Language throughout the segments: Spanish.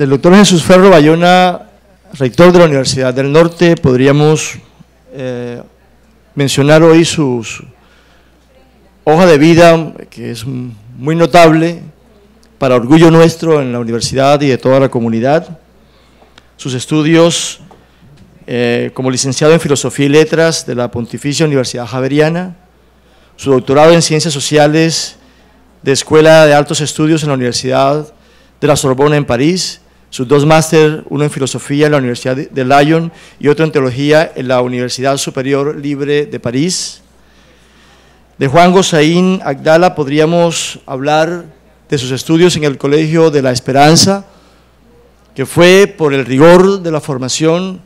del doctor Jesús Ferro Bayona, rector de la Universidad del Norte, podríamos eh, mencionar hoy su hoja de vida, que es muy notable, para orgullo nuestro en la universidad y de toda la comunidad. Sus estudios eh, como licenciado en Filosofía y Letras de la Pontificia Universidad Javeriana, su doctorado en Ciencias Sociales de Escuela de Altos Estudios en la Universidad de la Sorbona en París, sus dos máster, uno en Filosofía en la Universidad de Lyon y otro en Teología en la Universidad Superior Libre de París. De Juan Gosaín Agdala podríamos hablar de sus estudios en el Colegio de la Esperanza, que fue por el rigor de la formación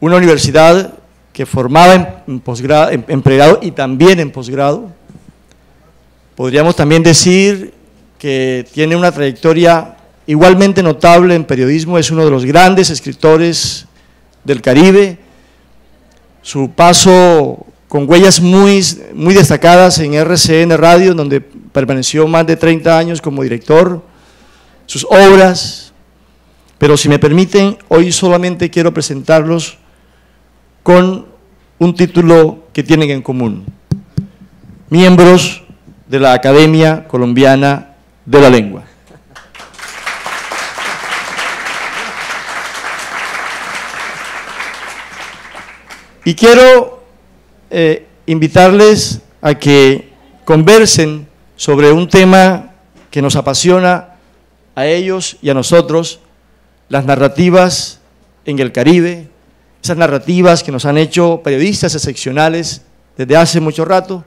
una universidad que formaba en, posgrado, en pregrado y también en posgrado. Podríamos también decir que tiene una trayectoria igualmente notable en periodismo, es uno de los grandes escritores del Caribe. Su paso con huellas muy, muy destacadas en RCN Radio, donde permaneció más de 30 años como director, sus obras, pero si me permiten, hoy solamente quiero presentarlos con un título que tienen en común. Miembros de la Academia Colombiana de la Lengua. Y quiero eh, invitarles a que conversen sobre un tema que nos apasiona a ellos y a nosotros, las narrativas en el Caribe, esas narrativas que nos han hecho periodistas excepcionales desde hace mucho rato,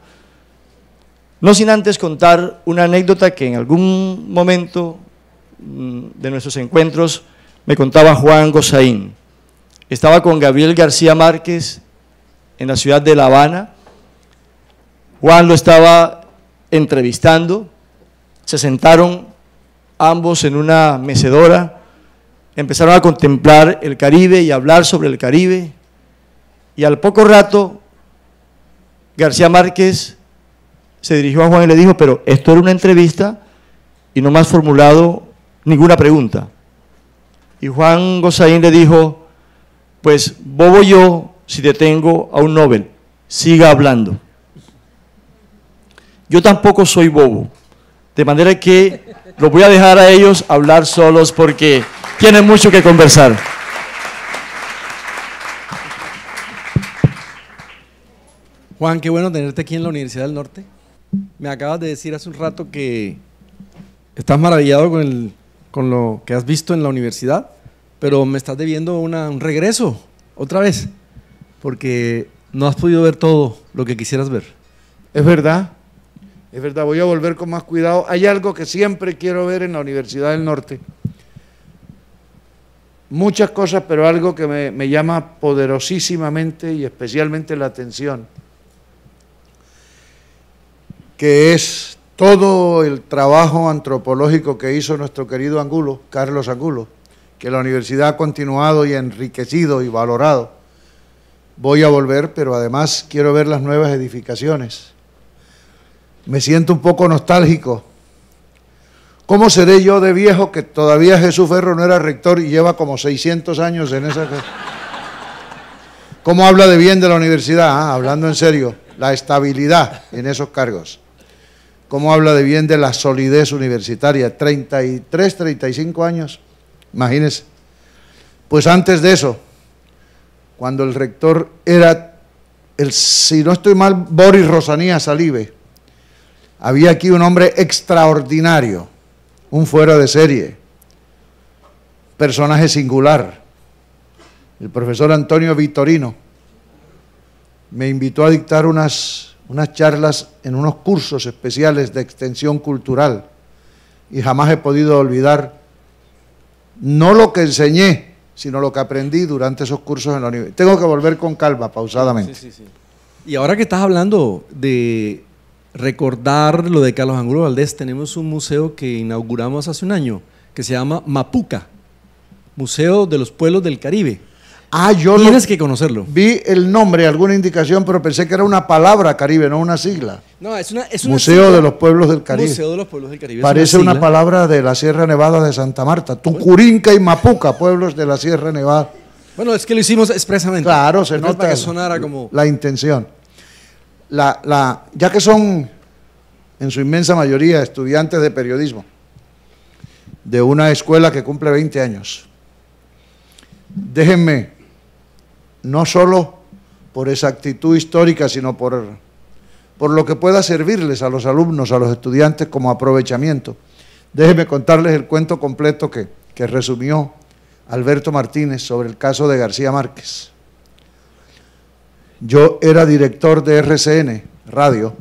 no sin antes contar una anécdota que en algún momento mm, de nuestros encuentros me contaba Juan Gozaín. Estaba con Gabriel García Márquez en la ciudad de La Habana. Juan lo estaba entrevistando. Se sentaron ambos en una mecedora empezaron a contemplar el Caribe y a hablar sobre el Caribe. Y al poco rato, García Márquez se dirigió a Juan y le dijo, pero esto era una entrevista y no me formulado ninguna pregunta. Y Juan Gozaín le dijo, pues bobo yo si detengo a un Nobel, siga hablando. Yo tampoco soy bobo, de manera que los voy a dejar a ellos hablar solos porque tienen mucho que conversar. Juan, qué bueno tenerte aquí en la Universidad del Norte. Me acabas de decir hace un rato que estás maravillado con, con lo que has visto en la universidad, pero me estás debiendo un regreso, otra vez, porque no has podido ver todo lo que quisieras ver. Es verdad, es verdad, voy a volver con más cuidado. Hay algo que siempre quiero ver en la Universidad del Norte muchas cosas, pero algo que me, llama poderosísimamente y especialmente la atención, que es todo el trabajo antropológico que hizo nuestro querido Angulo, Carlos Angulo, que la universidad ha continuado y enriquecido y valorado. Voy a volver, pero además quiero ver las nuevas edificaciones. Me siento un poco nostálgico ¿Cómo seré yo de viejo que todavía Jesús Ferro no era rector y lleva como 600 años en esa... ¿Cómo habla de bien de la universidad? Ah, hablando en serio, la estabilidad en esos cargos. ¿Cómo habla de bien de la solidez universitaria? 33, 35 años, imagínense. Pues antes de eso, cuando el rector era, el, si no estoy mal, Boris Rosanía Salive, había aquí un hombre extraordinario un fuera de serie, personaje singular. El profesor Antonio Vitorino me invitó a dictar unas, unas charlas en unos cursos especiales de extensión cultural y jamás he podido olvidar no lo que enseñé, sino lo que aprendí durante esos cursos en la universidad. Tengo que volver con calma, pausadamente. Sí, sí, sí. Y ahora que estás hablando de recordar lo de Carlos Angulo Valdés, tenemos un museo que inauguramos hace un año, que se llama Mapuca, Museo de los Pueblos del Caribe. Ah, yo Tienes que conocerlo. vi el nombre, alguna indicación, pero pensé que era una palabra Caribe, no una sigla. No, es una, es una Museo sigla. de los Pueblos del Caribe. Museo de los Pueblos del Caribe. Parece una palabra de la Sierra Nevada de Santa Marta. Tucurinca y Mapuca, pueblos de la Sierra Nevada. Bueno, es que lo hicimos expresamente. Claro, se nota Para que sonara como. la intención. La, la, ya que son en su inmensa mayoría estudiantes de periodismo, de una escuela que cumple 20 años, déjenme, no solo por esa actitud histórica, sino por, por lo que pueda servirles a los alumnos, a los estudiantes como aprovechamiento, déjenme contarles el cuento completo que, que resumió Alberto Martínez sobre el caso de García Márquez. Yo era director de RCN, radio,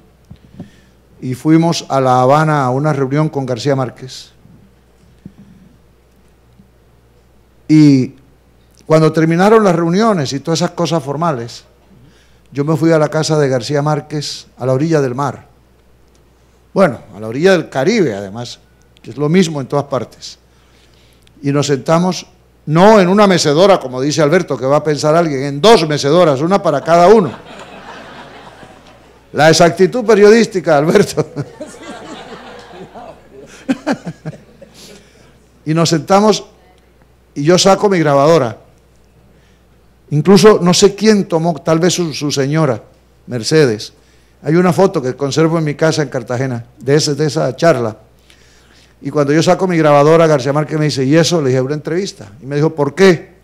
y fuimos a La Habana a una reunión con García Márquez. Y cuando terminaron las reuniones y todas esas cosas formales, yo me fui a la casa de García Márquez a la orilla del mar. Bueno, a la orilla del Caribe, además, que es lo mismo en todas partes. Y nos sentamos, no en una mecedora, como dice Alberto, que va a pensar alguien, en dos mecedoras, una para cada uno. La exactitud periodística, Alberto. y nos sentamos y yo saco mi grabadora. Incluso no sé quién tomó, tal vez su, señora, Mercedes. Hay una foto que conservo en mi casa en Cartagena, de, esa charla. Y cuando yo saco mi grabadora, García Márquez me dice, ¿y eso? Le dije, una entrevista. Y me dijo, ¿por qué?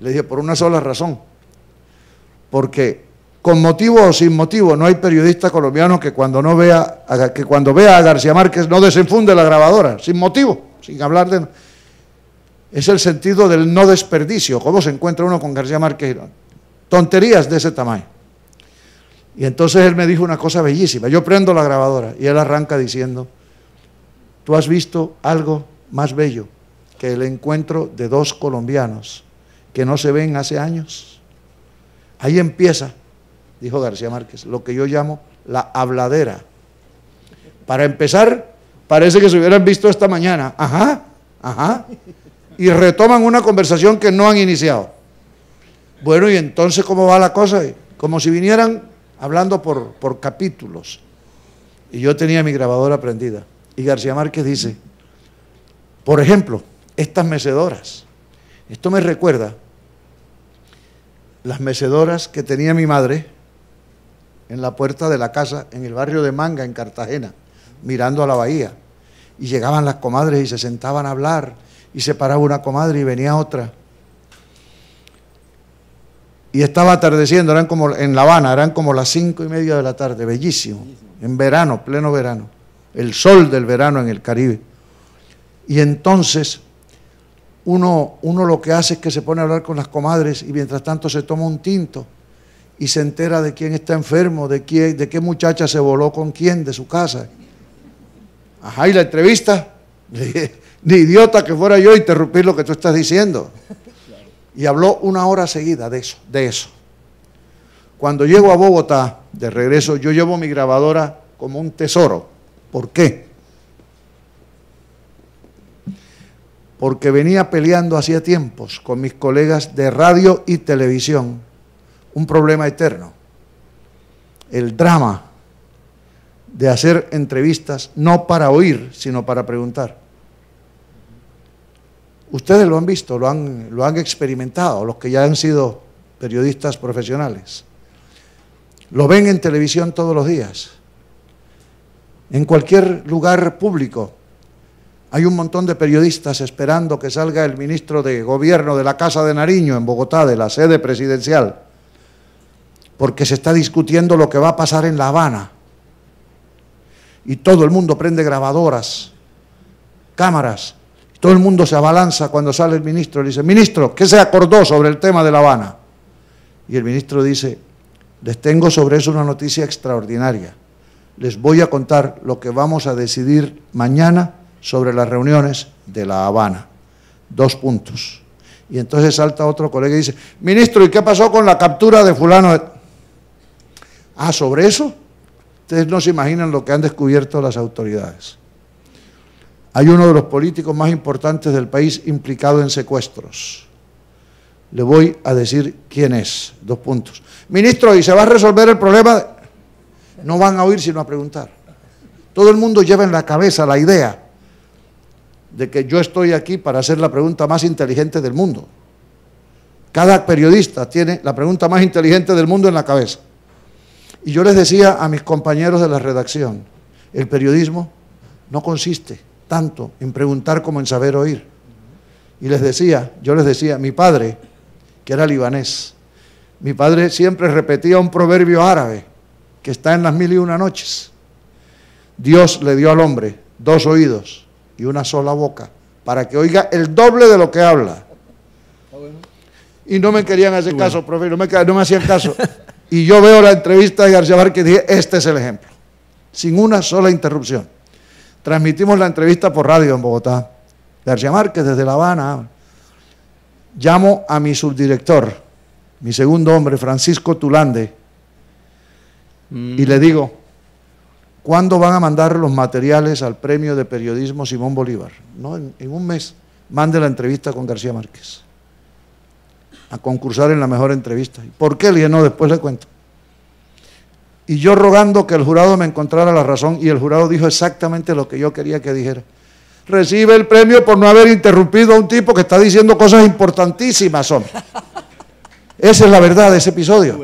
Le dije, por una sola razón. Porque con motivo o sin motivo, no hay periodista colombiano que cuando no vea, que cuando vea a García Márquez no desenfunde la grabadora, sin motivo, sin hablar de es el sentido del no desperdicio. ¿Cómo se encuentra uno con García Márquez? Tonterías de ese tamaño. Y entonces él me dijo una cosa bellísima. Yo prendo la grabadora y él arranca diciendo, tú has visto algo más bello que el encuentro de dos colombianos que no se ven hace años. Ahí empieza, dijo García Márquez, lo que yo llamo la habladera. Para empezar, parece que se hubieran visto esta mañana. Ajá, ajá y retoman una conversación que no han iniciado. Bueno, y entonces, ¿cómo va la cosa? Como si vinieran hablando por, por capítulos. Y yo tenía mi grabadora prendida. Y García Márquez dice, por ejemplo, estas mecedoras. Esto me recuerda las mecedoras que tenía mi madre en la puerta de la casa en el barrio de Manga, en Cartagena, mirando a la bahía. Y llegaban las comadres y se sentaban a hablar y se paraba una comadre y venía otra. Y estaba atardeciendo, eran como en La Habana, eran como las cinco y media de la tarde, bellísimo, en verano, pleno verano, el sol del verano en el Caribe. Y entonces uno, uno lo que hace es que se pone a hablar con las comadres y mientras tanto se toma un tinto y se entera de quién está enfermo, de, quién, de qué muchacha se voló con quién de su casa. Ajá, y la entrevista, le dije, ni idiota que fuera yo interrumpir lo que tú estás diciendo. Y habló una hora seguida de eso, de eso. Cuando llego a Bogotá, de regreso, yo llevo mi grabadora como un tesoro. ¿Por qué? Porque venía peleando hacía tiempos con mis colegas de radio y televisión un problema eterno. El drama de hacer entrevistas no para oír, sino para preguntar. Ustedes lo han visto, lo han, lo han experimentado, los que ya han sido periodistas profesionales. Lo ven en televisión todos los días. En cualquier lugar público hay un montón de periodistas esperando que salga el ministro de Gobierno de la Casa de Nariño en Bogotá, de la sede presidencial, porque se está discutiendo lo que va a pasar en La Habana. Y todo el mundo prende grabadoras, cámaras, todo el mundo se abalanza cuando sale el ministro y le dice, ministro, ¿qué se acordó sobre el tema de La Habana? Y el ministro dice, les tengo sobre eso una noticia extraordinaria. Les voy a contar lo que vamos a decidir mañana sobre las reuniones de La Habana. Dos puntos. Y entonces salta otro colega y dice, ministro, ¿y qué pasó con la captura de fulano? Ah, sobre eso, ustedes no se imaginan lo que han descubierto las autoridades. Hay uno de los políticos más importantes del país implicado en secuestros. le voy a decir quién es. Dos puntos. Ministro, ¿y se va a resolver el problema? No van a oír sino a preguntar. Todo el mundo lleva en la cabeza la idea de que yo estoy aquí para hacer la pregunta más inteligente del mundo. Cada periodista tiene la pregunta más inteligente del mundo en la cabeza. Y yo les decía a mis compañeros de la redacción, el periodismo no consiste tanto en preguntar como en saber oír. Y les decía, yo les decía, mi padre, que era libanés, mi padre siempre repetía un proverbio árabe que está en las mil y una noches. Dios le dio al hombre dos oídos y una sola boca para que oiga el doble de lo que habla. Y no me querían hacer caso, profe, no me, no me hacían caso. Y yo veo la entrevista de García Márquez y dije, este es el ejemplo, sin una sola interrupción. Transmitimos la entrevista por radio en Bogotá. García Márquez desde La Habana. Llamo a mi subdirector, mi segundo hombre, Francisco Tulande, y le digo, ¿cuándo van a mandar los materiales al premio de periodismo Simón Bolívar? No, en, en un mes, mande la entrevista con García Márquez a concursar en la mejor entrevista. ¿Por qué? Le dije, no, después le cuento. Y yo rogando que el jurado me encontrara la razón y el jurado dijo exactamente lo que yo quería que dijera. Recibe el premio por no haber interrumpido a un tipo que está diciendo cosas importantísimas, hombre. Esa es la verdad de ese episodio.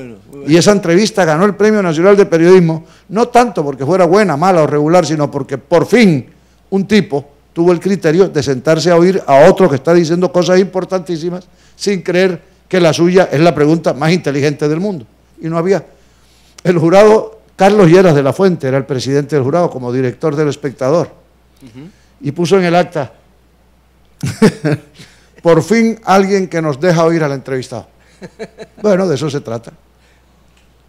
Y esa entrevista ganó el Premio Nacional de Periodismo, no tanto porque fuera buena, mala o regular, sino porque por fin un tipo tuvo el criterio de sentarse a oír a otro que está diciendo cosas importantísimas sin creer que la suya es la pregunta más inteligente del mundo. Y no había. El jurado, Carlos Lleras de la Fuente, era el presidente del jurado como director del espectador. Y puso en el acta, por fin alguien que nos deja oír al entrevistado. Bueno, de eso se trata.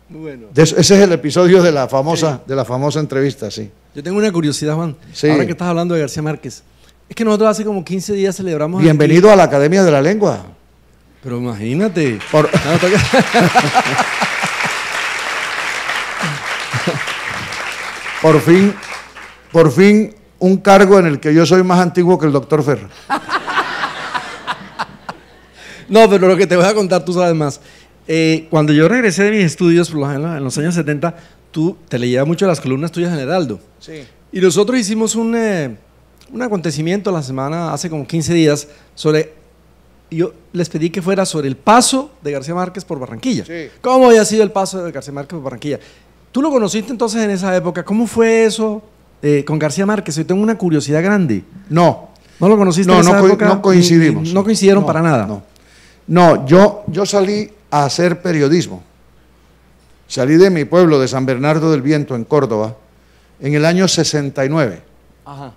Bueno. ese es el episodio de la famosa, de la famosa entrevista, sí. Yo tengo una curiosidad, Juan. Ahora que estás hablando de García Márquez. Es que nosotros hace como 15 días celebramos... Bienvenido a la Academia de la Lengua. Pero imagínate. Por... fin, por fin, un cargo en el que yo soy más antiguo que el doctor Ferro. No, pero lo que te voy a contar, tú sabes más. Eh, cuando yo regresé de mis estudios en los años 70, tú te leías mucho las columnas tuyas en Heraldo. Sí. Y nosotros hicimos un, eh, un acontecimiento la semana, hace como 15 días, sobre yo les pedí que fuera sobre el paso de García Márquez por Barranquilla. ¿Cómo había sido el paso de García Márquez por Barranquilla? Tú lo conociste entonces en esa época. ¿Cómo fue eso eh, con García Márquez? Yo tengo una curiosidad grande. No. ¿No lo conociste en esa época? No coincidimos. no coincidieron para nada. No. No, yo, yo salí a hacer periodismo. Salí de mi pueblo, de San Bernardo del Viento, en Córdoba, en el año 69. Ajá.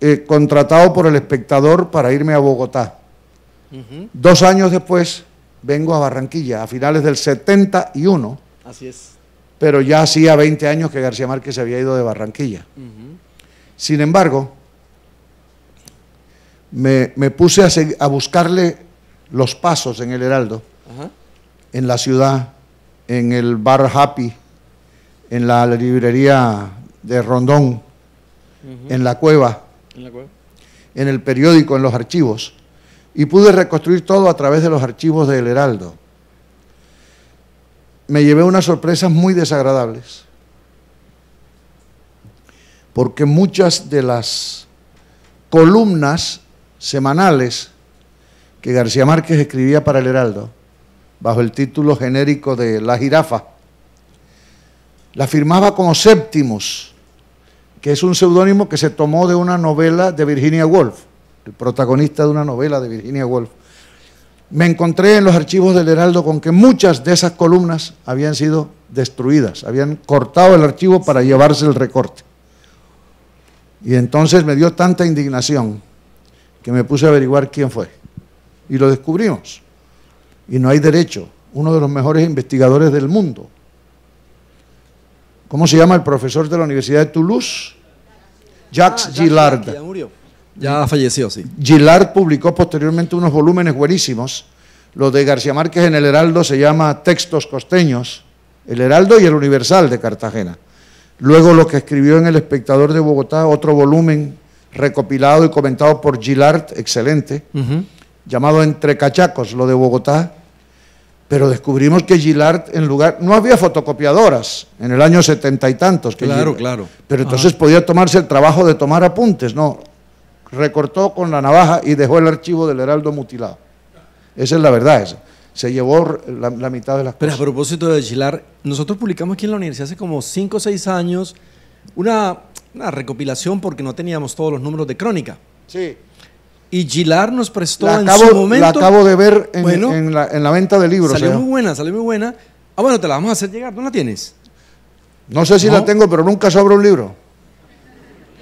Eh, contratado por el espectador para irme a Bogotá. Dos años después vengo a Barranquilla, a finales del 71. Así es. Pero ya hacía 20 años que García Márquez se había ido de Barranquilla. Sin embargo, me, puse a, buscarle los pasos en el Heraldo, en la ciudad, en el bar Happy, en la librería de Rondón, en la cueva, en el periódico, en los archivos y pude reconstruir todo a través de los archivos del Heraldo. Me llevé unas sorpresas muy desagradables, porque muchas de las columnas semanales que García Márquez escribía para el Heraldo, bajo el título genérico de La jirafa, la firmaba como Séptimos, que es un seudónimo que se tomó de una novela de Virginia Woolf el protagonista de una novela de Virginia Woolf, me encontré en los archivos del Heraldo con que muchas de esas columnas habían sido destruidas, habían cortado el archivo para llevarse el recorte. Y entonces me dio tanta indignación que me puse a averiguar quién fue. Y lo descubrimos. Y no hay derecho, uno de los mejores investigadores del mundo. ¿Cómo se llama el profesor de la Universidad de Toulouse? Jacques ah, Gillard. Ya falleció, sí. Gillard publicó posteriormente unos volúmenes buenísimos. Lo de García Márquez en el Heraldo se llama Textos Costeños, el Heraldo y el Universal de Cartagena. Luego lo que escribió en El Espectador de Bogotá, otro volumen recopilado y comentado por Gillard, excelente. llamado Entre Cachacos, lo de Bogotá, pero descubrimos que Gillard en lugar, no había fotocopiadoras en el año setenta y tantos. Que Claro, Gillard- claro. Pero entonces podía tomarse el trabajo de tomar apuntes, no, recortó con la navaja y dejó el archivo del Heraldo mutilado. Esa es la verdad, esa. se llevó la, la mitad de las Pero a cosas. propósito de Gilar, nosotros publicamos aquí en la universidad hace como 5 o 6 años una, una recopilación porque no teníamos todos los números de crónica. Sí. Y Gilar nos prestó La en su momento. la acabo de ver en, Bueno, en la, en la venta de libros. Salió muy buena, salió muy buena. Ah, bueno, te la vamos a hacer llegar. ¿No la tienes? No sé si No. la tengo, pero nunca sobra un libro.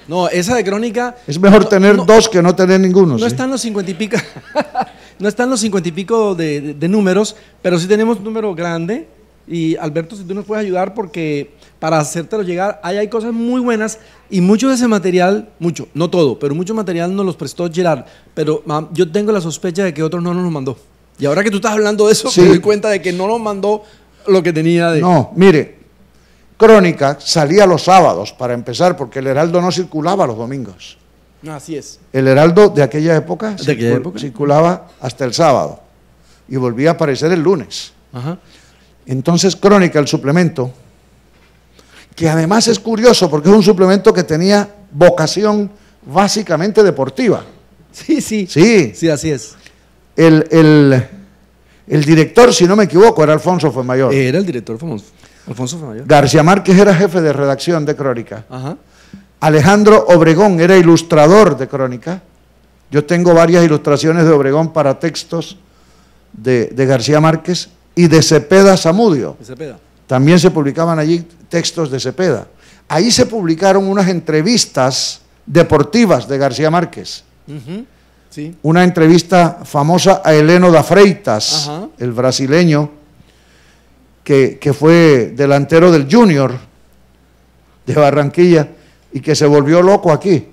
No, esa de crónica. Es mejor no- tener no- dos que no tener ninguno. No ¿sí? están los cincuenta y pico. no están los cincuenta y pico de, de- de números, pero sí tenemos un número grande. Y Alberto, si tú nos puedes ayudar, porque para hacértelo llegar, ahí hay cosas muy buenas y mucho de ese material, mucho, no todo, pero mucho material nos los prestó Gerard. Pero yo tengo la sospecha de que otros no nos lo mandó. Y ahora que tú estás hablando de eso, Sí. me doy cuenta de que no nos mandó lo que tenía de. No, mire, Crónica salía los sábados para empezar, porque el Heraldo no circulaba los domingos. Así es. El Heraldo de aquella época, ¿De aquella circul- época? circulaba hasta el sábado y volvía a aparecer el lunes. Ajá. Entonces, Crónica, el suplemento, que además es curioso porque es un suplemento que tenía vocación básicamente deportiva. Sí, sí. Sí, Sí, así es. el, el- el director, si no me equivoco, era Alfonso Fuenmayor. Era el director famoso. Alfonso Famayor. García Márquez era jefe de redacción de Crónica. Ajá. Alejandro Obregón era ilustrador de Crónica. Yo tengo varias ilustraciones de Obregón para textos de, de García Márquez y de Cepeda Zamudio. Ese peda. También se publicaban allí textos de Cepeda. Ahí se publicaron unas entrevistas deportivas de García Márquez. Sí. Una entrevista famosa a Heleno da Freitas, Ajá. el brasileño, que, que fue delantero del Junior de Barranquilla y que se volvió loco aquí.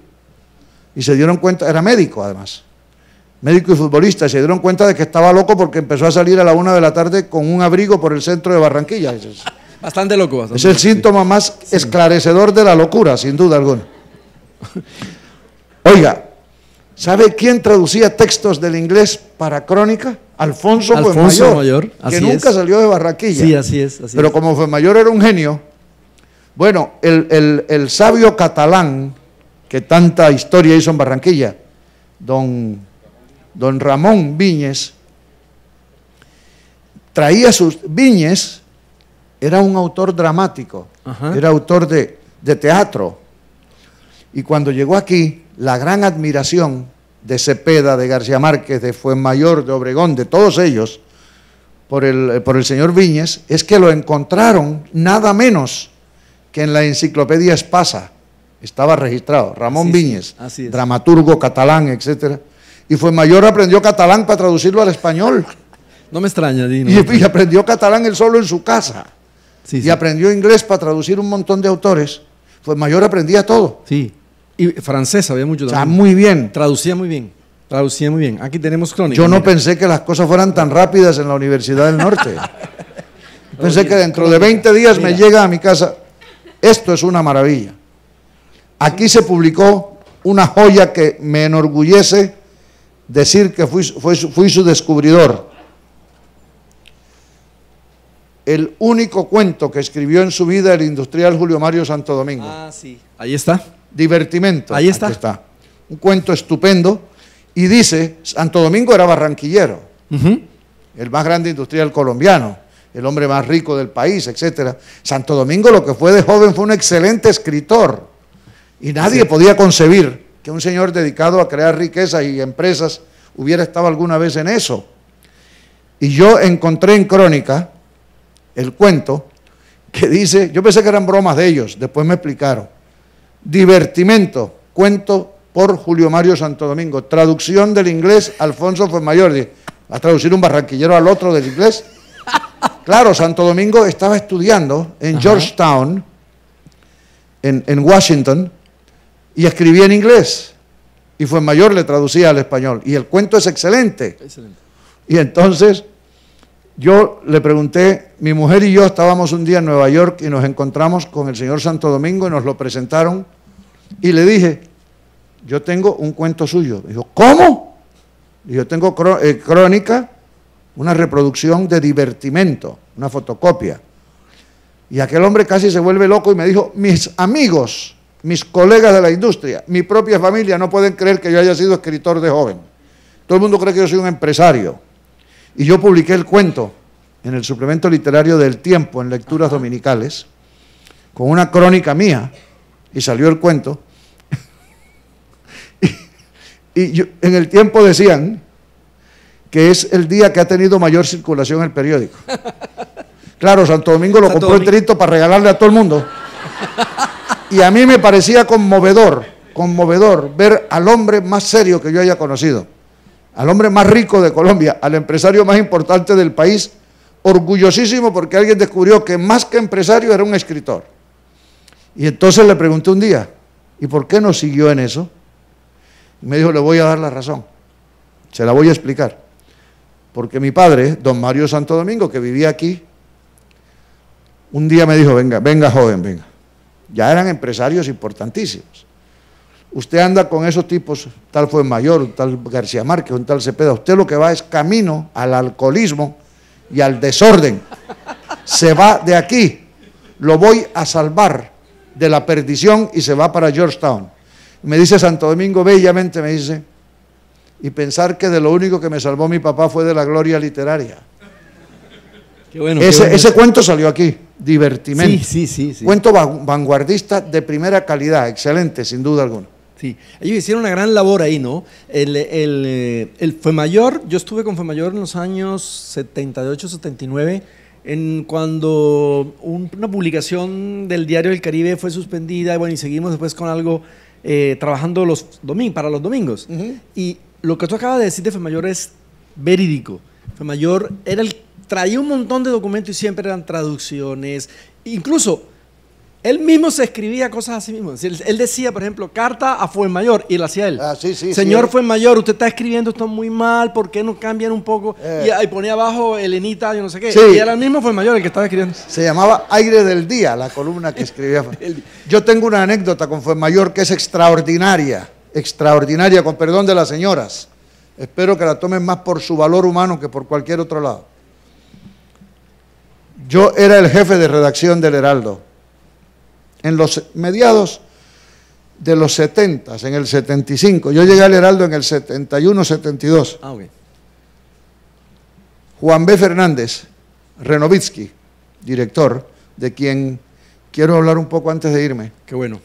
Y se dieron cuenta, era médico además, médico y futbolista, y se dieron cuenta de que estaba loco porque empezó a salir a la una de la tarde con un abrigo por el centro de Barranquilla. Bastante loco. Bastante es el loco, sí. síntoma más esclarecedor de la locura, sin duda alguna. Oiga, ¿sabe quién traducía textos del inglés para crónica? Alfonso, Alfonso Fuenmayor, Mayor, que nunca es. salió de Barranquilla. Sí, así es. Así Pero como Fuenmayor era un genio, bueno, el, el- el sabio catalán que tanta historia hizo en Barranquilla, don, don Ramón Viñes, traía sus... Viñes era un autor dramático, Ajá. era autor de, de teatro. Y cuando llegó aquí, la gran admiración de Cepeda, de García Márquez, de Fuenmayor, de Obregón, de todos ellos, por el, por el señor Viñes, es que lo encontraron nada menos que en la enciclopedia Espasa. Estaba registrado, Ramón Así es. dramaturgo catalán, etcétera. Y Fuenmayor aprendió catalán para traducirlo al español. No me extraña, Dino. Y, y aprendió catalán él solo en su casa. Sí, Y sí. aprendió inglés para traducir un montón de autores. Fuenmayor aprendía todo. Sí. Y francés había mucho también. muy bien. Traducía muy bien. Traducía muy bien. Aquí tenemos crónica. Yo no mira. pensé que las cosas fueran tan rápidas en la Universidad del Norte. Pensé que dentro de 20 días me llega a mi casa. Esto es una maravilla. Aquí se publicó una joya que me enorgullece decir que fui, fui su descubridor. El único cuento que escribió en su vida el industrial Julio Mario Santo Domingo. Ah, sí. Ahí está. Divertimento. Ahí está. Está. Un cuento estupendo. Y dice, Santo Domingo era barranquillero, el más grande industrial colombiano, el hombre más rico del país, etcétera. Santo Domingo lo que fue de joven fue un excelente escritor. Y nadie podía concebir que un señor dedicado a crear riquezas y empresas hubiera estado alguna vez en eso. Y yo encontré en Crónica el cuento que dice, yo pensé que eran bromas de ellos, después me explicaron. Divertimento, cuento por Julio Mario Santo Domingo. Traducción del inglés, Alfonso Fuenmayor. ¿Va a traducir un barranquillero al otro del inglés? Claro, Santo Domingo estaba estudiando en Ajá. Georgetown, en, en Washington, y escribía en inglés. Y Fuenmayor le traducía al español. Y el cuento es excelente. Excelente. Y entonces yo le pregunté, mi mujer y yo estábamos un día en Nueva York y nos encontramos con el señor Santo Domingo y nos lo presentaron. Y le dije, yo tengo un cuento suyo. Dijo, ¿cómo? Y yo tengo eh, crónica, una reproducción de divertimento, una fotocopia. Y aquel hombre casi se vuelve loco y me dijo, mis amigos, mis colegas de la industria, mi propia familia no pueden creer que yo haya sido escritor de joven. Todo el mundo cree que yo soy un empresario. Y yo publiqué el cuento en el suplemento literario del tiempo en lecturas dominicales, con una crónica mía, y salió el cuento. y, en el tiempo decían que es el día que ha tenido mayor circulación el periódico. Claro, Santo Domingo lo compró enterito para regalarle a todo el mundo. Y a mí me parecía conmovedor, conmovedor ver al hombre más serio que yo haya conocido, al hombre más rico de Colombia, al empresario más importante del país, orgullosísimo porque alguien descubrió que más que empresario era un escritor. Y entonces le pregunté un día, ¿y por qué no siguió en eso? Y me dijo, le voy a dar la razón, se la voy a explicar. Porque mi padre, don Mario Santo Domingo, que vivía aquí, un día me dijo, venga, venga joven, venga. Ya eran empresarios importantísimos. Usted anda con esos tipos, tal fue Mayor, tal García Márquez, un tal Cepeda. Usted lo que va es camino al alcoholismo y al desorden. Se va de aquí. Lo voy a salvar de la perdición y se va para Georgetown. Me dice Santo Domingo bellamente, me dice, y pensar que de lo único que me salvó mi papá fue de la gloria literaria. ese, ese cuento salió aquí, divertimento. Sí, sí, sí, Cuento vanguardista de primera calidad, excelente, sin duda alguna. Sí, ellos hicieron una gran labor ahí, ¿no? El, el, eh, el mayor yo estuve con mayor en los años 78, 79, en cuando una publicación del Diario del Caribe fue suspendida, y bueno, y seguimos después con algo, eh, trabajando los domingos, para los domingos. Y lo que tú acabas de decir de mayor es verídico. mayor era el, traía un montón de documentos y siempre eran traducciones, incluso él mismo se escribía cosas así mismo. Él, decía, por ejemplo, carta a Fuenmayor, y él hacía él. Ah, sí, sí, Señor sí, Fuenmayor, usted está escribiendo esto muy mal, ¿por qué no cambian un poco? Eh. Y ahí ponía abajo Elenita, yo no sé qué. Y era el mismo Fuenmayor el que estaba escribiendo. Se llamaba Aire del Día, la columna que escribía. yo tengo una anécdota con Fuenmayor que es extraordinaria, extraordinaria, con perdón de las señoras. Espero que la tomen más por su valor humano que por cualquier otro lado. Yo era el jefe de redacción del Heraldo en los mediados de los 70, en el 75. Yo llegué al Heraldo en el 71, 72. Ah, Juan B. Fernández, Renovitsky, director, de quien quiero hablar un poco antes de irme. Qué bueno.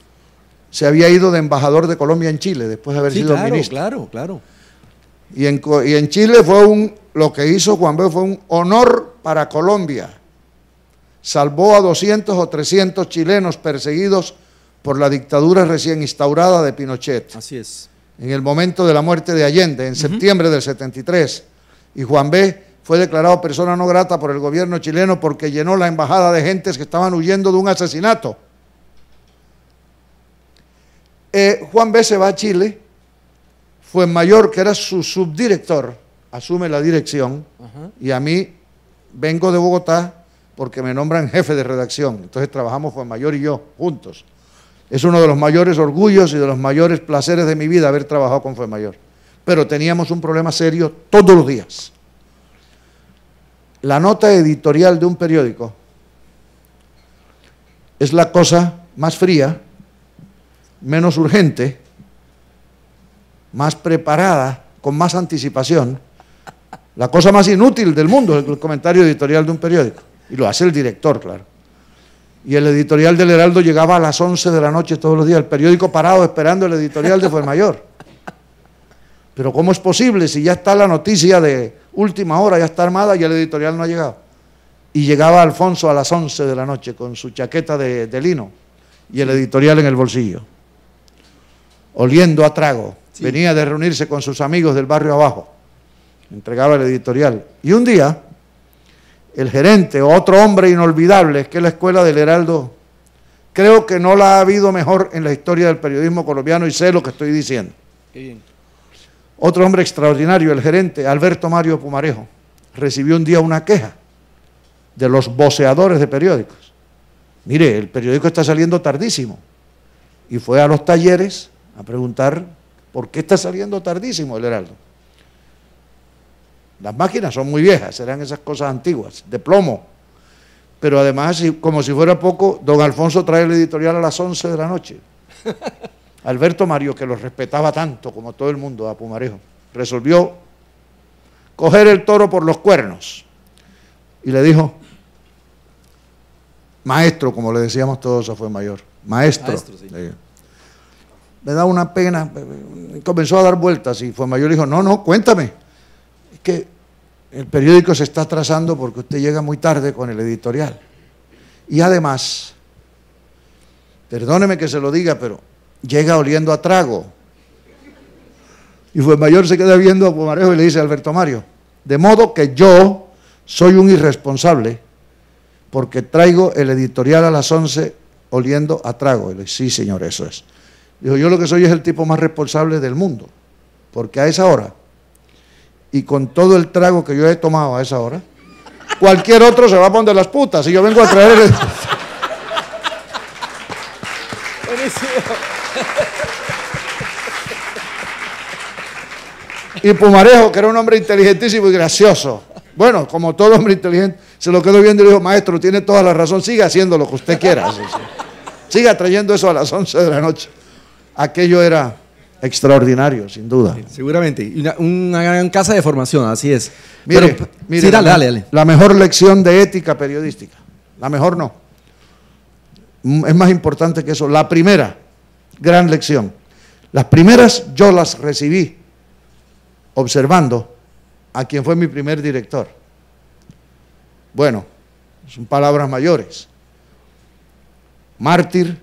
Se había ido de embajador de Colombia en Chile después de haber sido claro, ministro. Claro, claro. Y en, y en Chile fue un, lo que hizo Juan B. fue un honor para Colombia salvó a 200 o 300 chilenos perseguidos por la dictadura recién instaurada de Pinochet. Así es. En el momento de la muerte de Allende, en septiembre del 73. Y Juan B. fue declarado persona no grata por el gobierno chileno porque llenó la embajada de gentes que estaban huyendo de un asesinato. Eh, Juan B. se va a Chile, fue mayor, que era su subdirector, asume la dirección, y a mí vengo de Bogotá porque me nombran jefe de redacción. Entonces trabajamos Juan Mayor y yo juntos. Es uno de los mayores orgullos y de los mayores placeres de mi vida haber trabajado con Juan Mayor. Pero teníamos un problema serio todos los días. La nota editorial de un periódico es la cosa más fría, menos urgente, más preparada, con más anticipación, la cosa más inútil del mundo, el comentario editorial de un periódico. Y lo hace el director, claro. Y el editorial del Heraldo llegaba a las 11 de la noche todos los días, el periódico parado esperando el editorial de Fuermayor. Pero ¿cómo es posible si ya está la noticia de última hora, ya está armada y el editorial no ha llegado? Y llegaba Alfonso a las 11 de la noche con su chaqueta de, lino y el editorial en el bolsillo, oliendo a trago. Venía de reunirse con sus amigos del barrio abajo. Entregaba el editorial. Y un día el gerente, otro hombre inolvidable, que es la Escuela del Heraldo, creo que no la ha habido mejor en la historia del periodismo colombiano y sé lo que estoy diciendo. Otro hombre extraordinario, el gerente, Alberto Mario Pumarejo, recibió un día una queja de los voceadores de periódicos. Mire, el periódico está saliendo tardísimo. Y fue a los talleres a preguntar por qué está saliendo tardísimo el Heraldo. Las máquinas son muy viejas, eran esas cosas antiguas, de plomo. Pero además, como si fuera poco, don Alfonso trae el editorial a las 11 de la noche. Alberto Mario, que lo respetaba tanto como todo el mundo a Pumarejo, resolvió coger el toro por los cuernos y le dijo, maestro, como le decíamos todos a Fue Mayor, maestro. Me da una pena, comenzó a dar vueltas y Fue Mayor dijo, no, no, cuéntame. Es que el periódico se está atrasando porque usted llega muy tarde con el editorial. Y además, perdóneme que se lo diga, pero llega oliendo a trago. Y fue mayor se queda viendo a Pumarejo y le dice a Alberto Mario, de modo que yo soy un irresponsable porque traigo el editorial a las 11 oliendo a trago. Y le dice, sí, señor, eso es. Dijo, yo lo que soy es el tipo más responsable del mundo, porque a esa hora, y con todo el trago que yo he tomado a esa hora, cualquier otro se va a poner las putas y yo vengo a traer el... Y Pumarejo, que era un hombre inteligentísimo y gracioso. Bueno, como todo hombre inteligente, se lo quedó viendo y le dijo, maestro, tiene toda la razón, siga haciendo lo que usted quiera. Siga trayendo eso a las 11 de la noche. Aquello era extraordinario, sin duda. seguramente. Una, gran casa de formación, así es. Mire, mire dale, dale, dale. la mejor lección de ética periodística. La mejor no. Mm, es más importante que eso. La primera gran lección. Las primeras yo las recibí observando a quien fue mi primer director. Bueno, son palabras mayores. Mártir,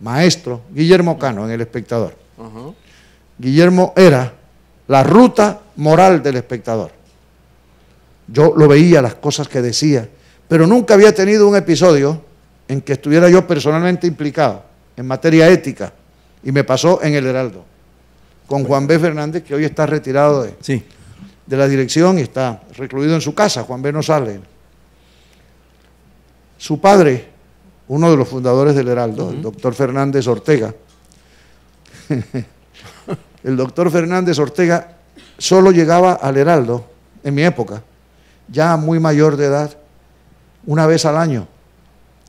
maestro, Guillermo Cano en El Espectador. Guillermo era la ruta moral del espectador. Yo lo veía, las cosas que decía, pero nunca había tenido un episodio en que estuviera yo personalmente implicado en materia ética. Y me pasó en el Heraldo con Juan B. Fernández, que hoy está retirado de, sí. de la dirección y está recluido en su casa. Juan B. no sale. Su padre, uno de los fundadores del Heraldo, el doctor Fernández Ortega, el doctor Fernández Ortega solo llegaba al Heraldo, en mi época, ya muy mayor de edad, una vez al año.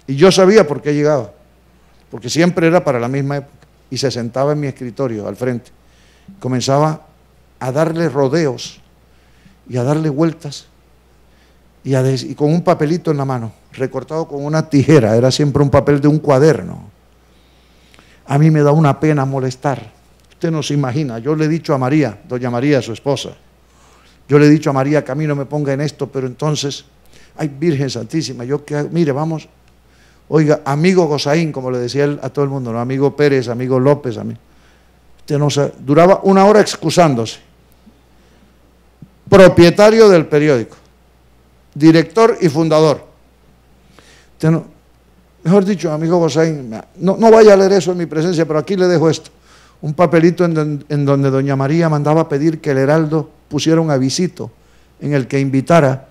Y yo sabía por qué llegaba, porque siempre era para la misma época, y se sentaba en mi escritorio al frente comenzaba a darle rodeos y a darle vueltas y, y, con un papelito en la mano, recortado con una tijera, era siempre un papel de un cuaderno. A mí me da una pena molestar. Usted no se imagina, yo le he dicho a María, doña María, su esposa, yo le he dicho a María que a mí no me ponga en esto, pero entonces, ay Virgen Santísima, yo que, mire, vamos, oiga, amigo Gozaín, como le decía él a todo el mundo, ¿no? amigo Pérez, amigo López, amigo no duraba una hora excusándose. Propietario del periódico, director y fundador. mejor dicho, amigo Bosain, no, no, vaya a leer eso en mi presencia, pero aquí le dejo esto. Un papelito en, donde doña María mandaba pedir que el Heraldo pusiera un avisito en el que invitara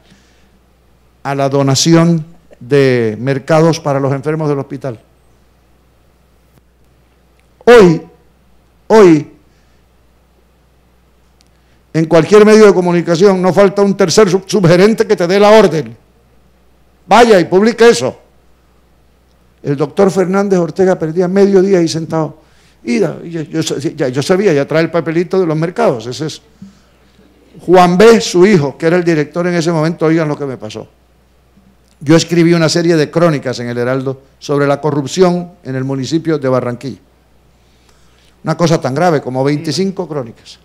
a la donación de mercados para los enfermos del hospital. Hoy Hoy, en cualquier medio de comunicación, no falta un tercer subgerente que te dé la orden. Vaya y publique eso. El doctor Fernández Ortega perdía medio día ahí sentado. Y yo, sabía, ya trae el papelito de los mercados. Ese es Juan B., su hijo, que era el director en ese momento, oigan lo que me pasó. Yo escribí una serie de crónicas en el Heraldo sobre la corrupción en el municipio de Barranquilla. Una cosa tan grave como 25 crónicas,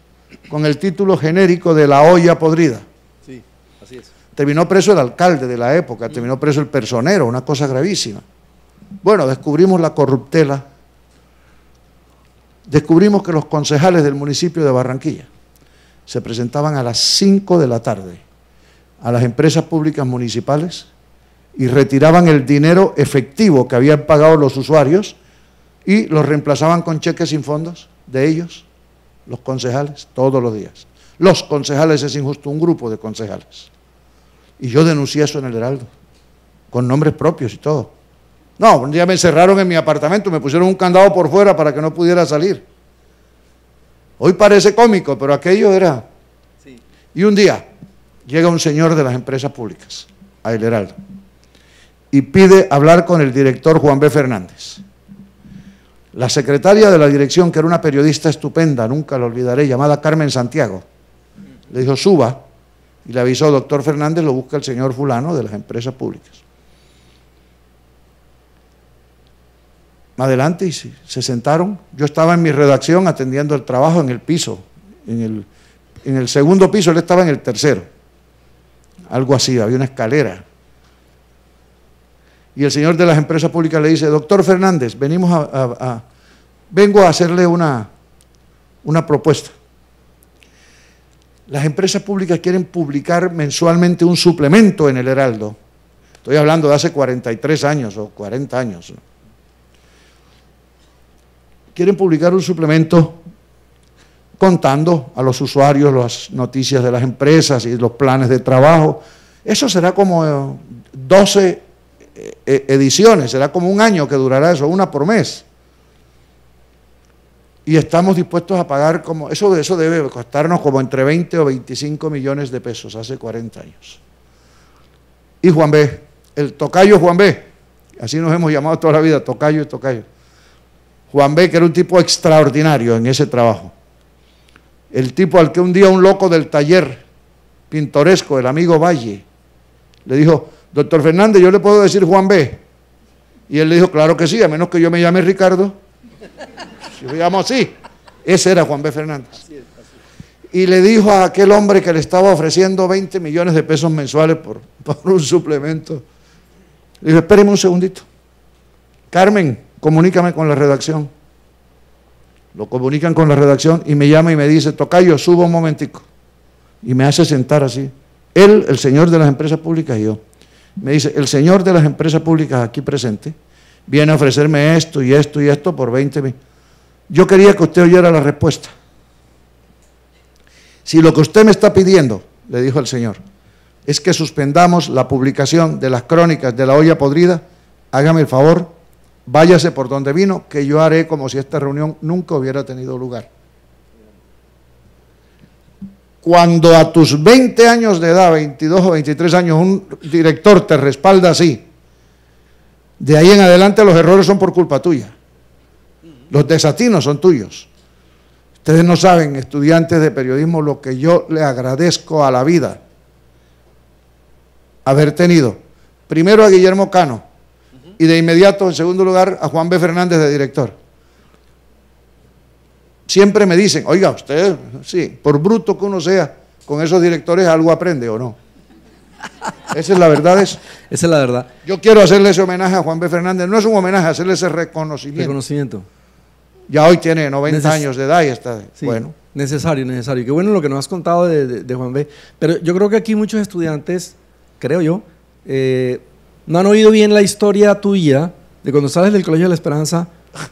con el título genérico de La olla podrida. Sí, así es. Terminó preso el alcalde de la época, terminó preso el personero, una cosa gravísima. Bueno, descubrimos la corruptela, descubrimos que los concejales del municipio de Barranquilla se presentaban a las 5 de la tarde a las empresas públicas municipales y retiraban el dinero efectivo que habían pagado los usuarios y los reemplazaban con cheques sin fondos de ellos, los concejales, todos los días. Los concejales es injusto, un grupo de concejales. Y yo denuncié eso en el Heraldo, con nombres propios y todo. No, un día me encerraron en mi apartamento, me pusieron un candado por fuera para que no pudiera salir. Hoy parece cómico, pero aquello era. Y un día, llega un señor de las empresas públicas a El Heraldo y pide hablar con el director Juan B. Fernández. La secretaria de la dirección, que era una periodista estupenda, nunca lo olvidaré, llamada Carmen Santiago, le dijo, suba, y le avisó, doctor Fernández, lo busca el señor fulano de las empresas públicas. Adelante y se sentaron. Yo estaba en mi redacción atendiendo el trabajo en el piso, en el, segundo piso, él estaba en el tercero. Algo así, había una escalera. Y el señor de las empresas públicas le dice, doctor Fernández, venimos a, vengo a hacerle una, una propuesta. Las empresas públicas quieren publicar mensualmente un suplemento en el Heraldo. Estoy hablando de hace 43 años o 40 años. Quieren publicar un suplemento contando a los usuarios las noticias de las empresas y los planes de trabajo. Eso será como 12 eh, eh, ediciones, será como un año que durará eso, una por mes. Y estamos dispuestos a pagar como, eso, eso debe costarnos como entre 20 o 25 millones de pesos hace 40 años. Y Juan B, el tocayo Juan B, así nos hemos llamado toda la vida, tocayo y tocayo. Juan B, que era un tipo extraordinario en ese trabajo el tipo al que un día un loco del taller pintoresco, el amigo Valle, le dijo, doctor Fernández, ¿yo le puedo decir Juan B? Y él le dijo, claro que sí, a menos que yo me llame Ricardo. Si me llamo así. Ese era Juan B. Fernández. Y le dijo a aquel hombre que le estaba ofreciendo 20 millones de pesos mensuales por, por un suplemento. Le dijo, espéreme un segundito. Carmen, comunícame con la redacción. Lo comunican con la redacción y me llama y me dice, Tocayo, subo un momentico. Y me hace sentar así. Él, el señor de las empresas públicas y yo. Me dice, el señor de las empresas públicas aquí presente viene a ofrecerme esto y esto y esto por 20 mil. Yo quería que usted oyera la respuesta. Si lo que usted me está pidiendo, le dijo el señor, es que suspendamos la publicación de las crónicas de la olla podrida, hágame el favor váyase por donde vino, que yo haré como si esta reunión nunca hubiera tenido lugar. Cuando a tus 20 años de edad, 22 o 23 años, un director te respalda así, de ahí en adelante los errores son por culpa tuya. Los desatinos son tuyos. Ustedes no saben, estudiantes de periodismo, lo que yo le agradezco a la vida haber tenido. Primero a Guillermo Cano, y de inmediato, en segundo lugar, a Juan B. Fernández de director. Siempre me dicen, oiga, usted, sí, por bruto que uno sea, con esos directores algo aprende o no. Esa es la verdad. Es, Esa es la verdad. Yo quiero hacerle ese homenaje a Juan B. Fernández. No es un homenaje, hacerle ese reconocimiento. Reconocimiento. Ya hoy tiene 90 años de edad y está bueno. Necesario, necesario. Qué bueno lo que nos has contado de, Juan B. Pero yo creo que aquí muchos estudiantes, creo yo, eh, no han oído bien la historia tuya de cuando sales del Colegio de la Esperanza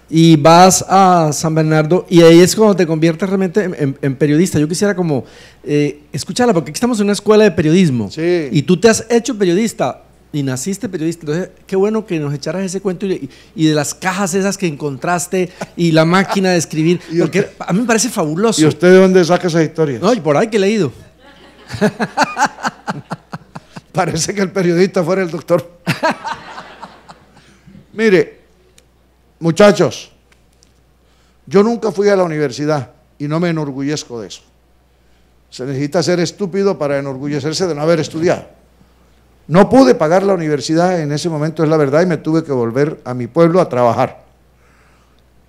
y vas a San Bernardo y ahí es cuando te conviertes realmente en, periodista. Yo quisiera como eh, escucharla, porque aquí estamos en una escuela de periodismo y tú te has hecho periodista y naciste periodista. Entonces, qué bueno que nos echaras ese cuento y, de las cajas esas que encontraste y la máquina de escribir, porque a mí me parece fabuloso. ¿Y usted de dónde saca esas historias? No, y por ahí que he leído. Parece que el periodista fuera el doctor. Mire, muchachos, yo nunca fui a la universidad y no me enorgullezco de eso. Se necesita ser estúpido para enorgullecerse de no haber estudiado. No pude pagar la universidad en ese momento, es la verdad, y me tuve que volver a mi pueblo a trabajar.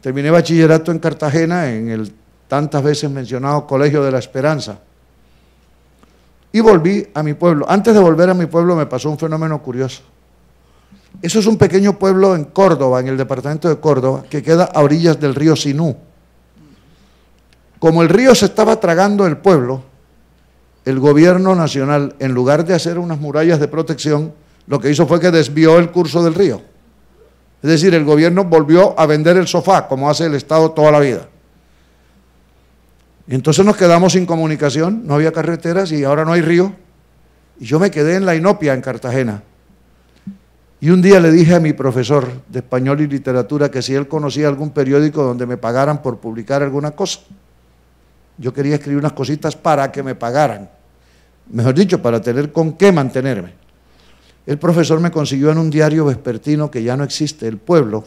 Terminé bachillerato en Cartagena, en el tantas veces mencionado Colegio de la Esperanza y volví a mi pueblo. Antes de volver a mi pueblo me pasó un fenómeno curioso. Eso es un pequeño pueblo en Córdoba, en el departamento de Córdoba, que queda a orillas del río Sinú. Como el río se estaba tragando el pueblo, el gobierno nacional, en lugar de hacer unas murallas de protección, lo que hizo fue que desvió el curso del río. Es decir, el gobierno volvió a vender el sofá, como hace el Estado toda la vida. Entonces nos quedamos sin comunicación, no había carreteras y ahora no hay río. Y yo me quedé en la Inopia, en Cartagena. Y un día le dije a mi profesor de español y literatura que si él conocía algún periódico donde me pagaran por publicar alguna cosa. Yo quería escribir unas cositas para que me pagaran. mejor dicho, para tener con qué mantenerme. El profesor me consiguió en un diario vespertino que ya no existe, El Pueblo,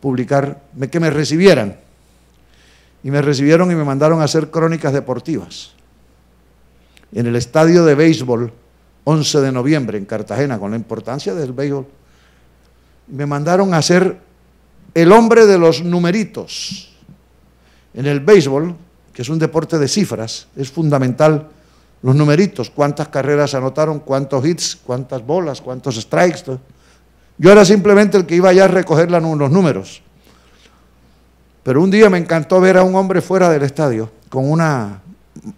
publicar, que me recibieran. Y me recibieron y me mandaron a hacer crónicas deportivas. En el estadio de béisbol, 11 de noviembre, en Cartagena, con la importancia del béisbol. Me mandaron a hacer el hombre de los numeritos. En el béisbol, que es un deporte de cifras, es fundamental los numeritos, cuántas carreras anotaron, cuántos hits, cuántas bolas, cuántos strikes. Yo era simplemente el que iba allá a recoger los números. Pero un día me encantó ver a un hombre fuera del estadio con una,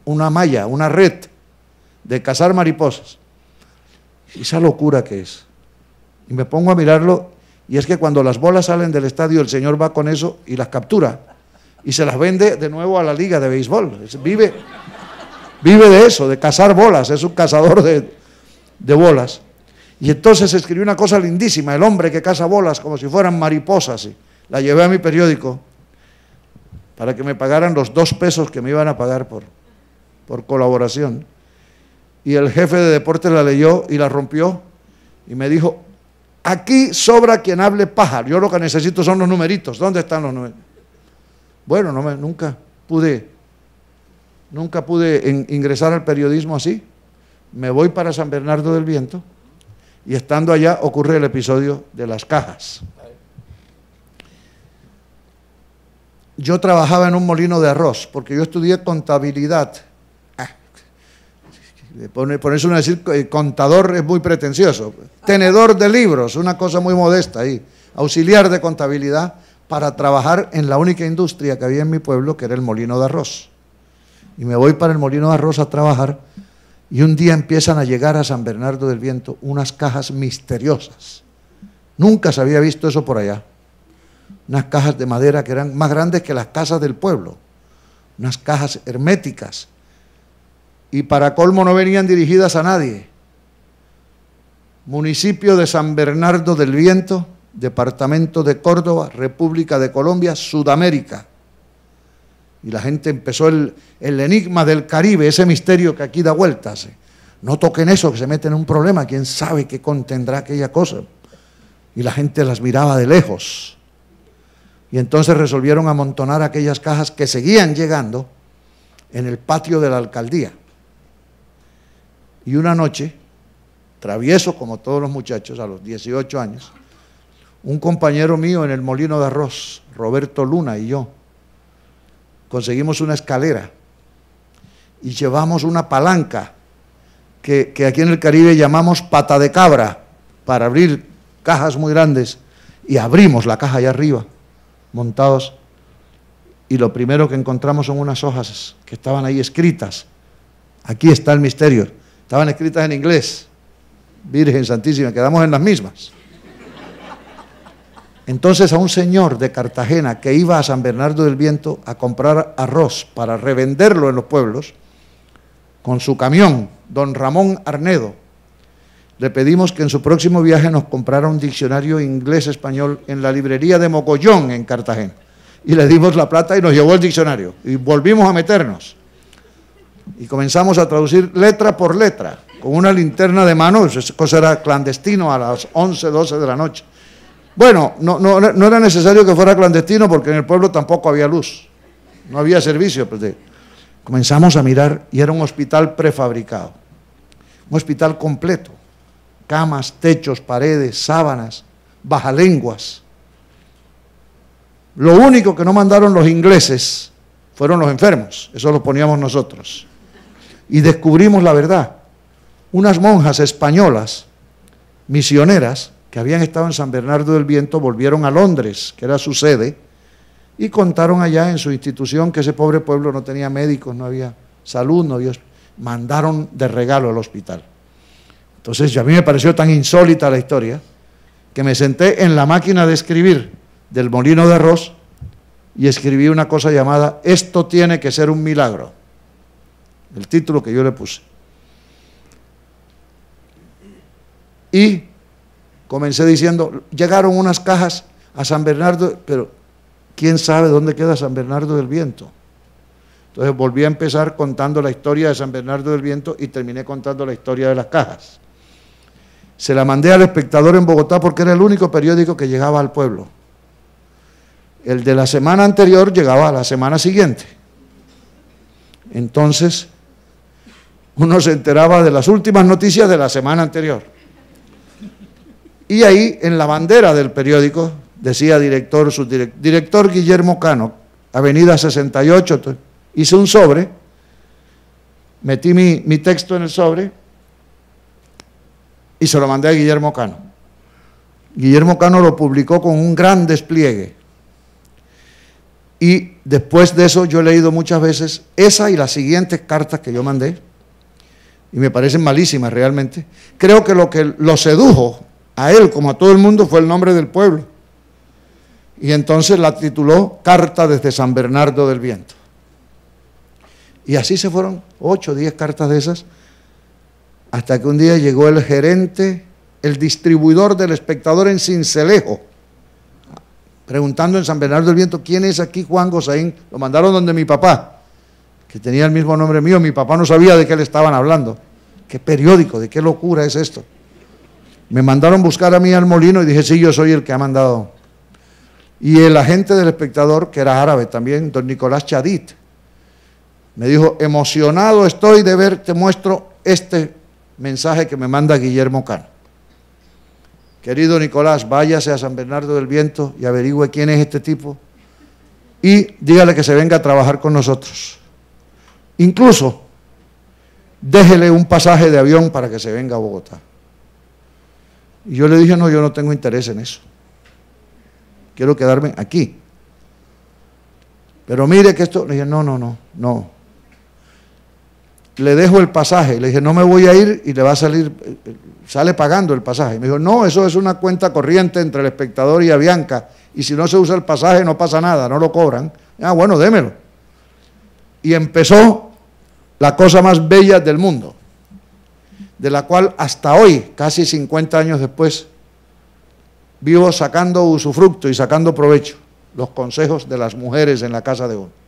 una malla, una red de cazar mariposas. Esa locura que es. Y me pongo a mirarlo y es que cuando las bolas salen del estadio el señor va con eso y las captura y se las vende de nuevo a la liga de béisbol. Vive, Vive de eso, de cazar bolas, es un cazador de, bolas. Y entonces escribió una cosa lindísima, el hombre que caza bolas como si fueran mariposas. La llevé a mi periódico para que me pagaran los dos pesos que me iban a pagar por, por colaboración. Y el jefe de deporte la leyó y la rompió y me dijo, aquí sobra quien hable pájaro, yo lo que necesito son los numeritos, ¿dónde están los numeritos? Bueno, no me, nunca pude Nunca pude ingresar al periodismo así. Me voy para San Bernardo del Viento y estando allá ocurre el episodio de las cajas. Yo trabajaba en un molino de arroz porque yo estudié contabilidad. Ah, ponerse a decir eh, contador es muy pretencioso. Tenedor de libros, una cosa muy modesta ahí. Auxiliar de contabilidad para trabajar en la única industria que había en mi pueblo, que era el molino de arroz y me voy para el Molino de Arroz a trabajar y un día empiezan a llegar a San Bernardo del Viento unas cajas misteriosas. Nunca se había visto eso por allá. Unas cajas de madera que eran más grandes que las casas del pueblo. Unas cajas herméticas. Y para colmo no venían dirigidas a nadie. Municipio de San Bernardo del Viento, Departamento de Córdoba, República de Colombia, Sudamérica. Y la gente empezó el, enigma del Caribe, ese misterio que aquí da vueltas. No toquen eso, que se meten en un problema. ¿Quién sabe qué contendrá aquella cosa? Y la gente las miraba de lejos. Y entonces resolvieron amontonar aquellas cajas que seguían llegando en el patio de la alcaldía. Y una noche, travieso como todos los muchachos a los 18 años, un compañero mío en el molino de arroz, Roberto Luna y yo, conseguimos una escalera y llevamos una palanca que, aquí en el Caribe llamamos pata de cabra para abrir cajas muy grandes y abrimos la caja allá arriba, montados, y lo primero que encontramos son unas hojas que estaban ahí escritas. Aquí está el misterio. Estaban escritas en inglés. Virgen Santísima, quedamos en las mismas. Entonces a un señor de Cartagena que iba a San Bernardo del Viento a comprar arroz para revenderlo en los pueblos, con su camión, don Ramón Arnedo, le pedimos que en su próximo viaje nos comprara un diccionario inglés-español en la librería de Mogollón en Cartagena. Y le dimos la plata y nos llevó el diccionario. Y volvimos a meternos. Y comenzamos a traducir letra por letra, con una linterna de mano, eso cosa era clandestino a las 11, 12 de la noche bueno, no, no, no, era necesario que fuera clandestino porque en el pueblo tampoco había luz, no había servicio. Pues comenzamos a mirar y era un hospital prefabricado, un hospital completo, camas, techos, paredes, sábanas, bajalenguas. Lo único que no mandaron los ingleses fueron los enfermos, eso lo poníamos nosotros. Y descubrimos la verdad. Unas monjas españolas, misioneras, que habían estado en San Bernardo del Viento volvieron a Londres, que era su sede, y contaron allá en su institución que ese pobre pueblo no tenía médicos, no había salud, no había... Mandaron de regalo al hospital. Entonces, a mí me pareció tan insólita la historia que me senté en la máquina de escribir del molino de arroz y escribí una cosa llamada Esto tiene que ser un milagro. El título que yo le puse. Y Comencé diciendo, llegaron unas cajas a San Bernardo, pero ¿quién sabe dónde queda San Bernardo del Viento? Entonces volví a empezar contando la historia de San Bernardo del Viento y terminé contando la historia de las cajas. Se la mandé al espectador en Bogotá porque era el único periódico que llegaba al pueblo. El de la semana anterior llegaba a la semana siguiente. Entonces, uno se enteraba de las últimas noticias de la semana anterior. Y ahí, en la bandera del periódico, decía director, director Guillermo Cano, Avenida 68, hice un sobre, metí mi, mi texto en el sobre y se lo mandé a Guillermo Cano. Guillermo Cano lo publicó con un gran despliegue. Y después de eso yo he leído muchas veces esa y las siguientes cartas que yo mandé, y me parecen malísimas realmente. Creo que lo que lo sedujo a él, como a todo el mundo, fue el nombre del pueblo. Y entonces la tituló Carta desde San Bernardo del Viento. Y así se fueron ocho o diez cartas de esas, hasta que un día llegó el gerente, el distribuidor del espectador en Cincelejo, preguntando en San Bernardo del Viento, ¿quién es aquí Juan Gosaín? Lo mandaron donde mi papá, que tenía el mismo nombre mío, mi papá no sabía de qué le estaban hablando. ¿Qué periódico? ¿De qué locura es esto? Me mandaron buscar a mí al molino y dije, sí, yo soy el que ha mandado. Y el agente del espectador, que era árabe también, don Nicolás Chadit, me dijo, emocionado estoy de ver, te muestro este mensaje que me manda Guillermo Cano. Querido Nicolás, váyase a San Bernardo del Viento y averigüe quién es este tipo y dígale que se venga a trabajar con nosotros. Incluso déjele un pasaje de avión para que se venga a Bogotá. Y yo le dije, no, yo no tengo interés en eso. Quiero quedarme aquí. Pero mire que esto, le dije, no, no, no, no. Le dejo el pasaje, le dije, no me voy a ir y le va a salir sale pagando el pasaje. Me dijo, no, eso es una cuenta corriente entre el espectador y Avianca, y si no se usa el pasaje no pasa nada, no lo cobran. Ah, bueno, démelo. Y empezó la cosa más bella del mundo, de la cual hasta hoy, casi 50 años después, vivo sacando usufructo y sacando provecho los consejos de las mujeres en la casa de uno.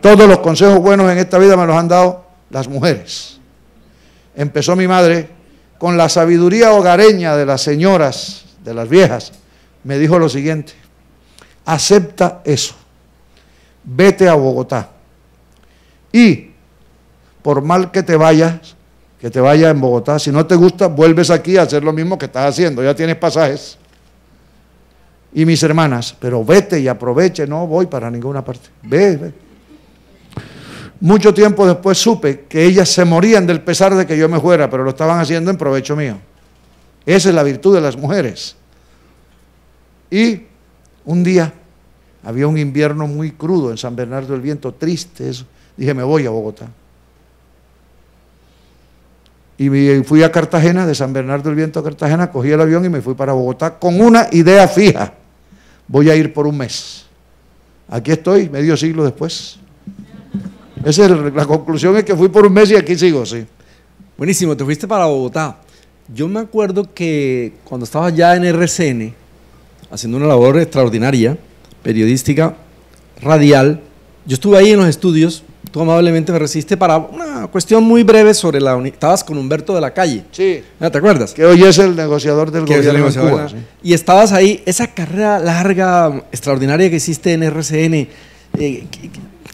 Todos los consejos buenos en esta vida me los han dado las mujeres. Empezó mi madre, con la sabiduría hogareña de las señoras, de las viejas, me dijo lo siguiente, acepta eso, vete a Bogotá. Y por mal que te vayas, que te vayas en Bogotá, si no te gusta, vuelves aquí a hacer lo mismo que estás haciendo, ya tienes pasajes. Y mis hermanas, pero vete y aproveche, no voy para ninguna parte, ve, ve. Mucho tiempo después supe que ellas se morían del pesar de que yo me fuera, pero lo estaban haciendo en provecho mío. Esa es la virtud de las mujeres. Y un día había un invierno muy crudo en San Bernardo del Viento, triste. Dije, me voy a Bogotá. Y fui a Cartagena, de San Bernardo del Viento a Cartagena, cogí el avión y me fui para Bogotá con una idea fija. Voy a ir por un mes. Aquí estoy, medio siglo después. Esa es la conclusión es que fui por un mes y aquí sigo, sí. Buenísimo, te fuiste para Bogotá. Yo me acuerdo que cuando estaba ya en RCN, haciendo una labor extraordinaria, periodística, radial, yo estuve ahí en los estudios, tú amablemente me recibiste para una cuestión muy breve sobre la... Estabas con Humberto de la Calle. Sí. ¿Ah, ¿Te acuerdas? Que hoy es el negociador del gobierno de Cuba. Y estabas ahí, esa carrera larga, extraordinaria que hiciste en RCN, eh,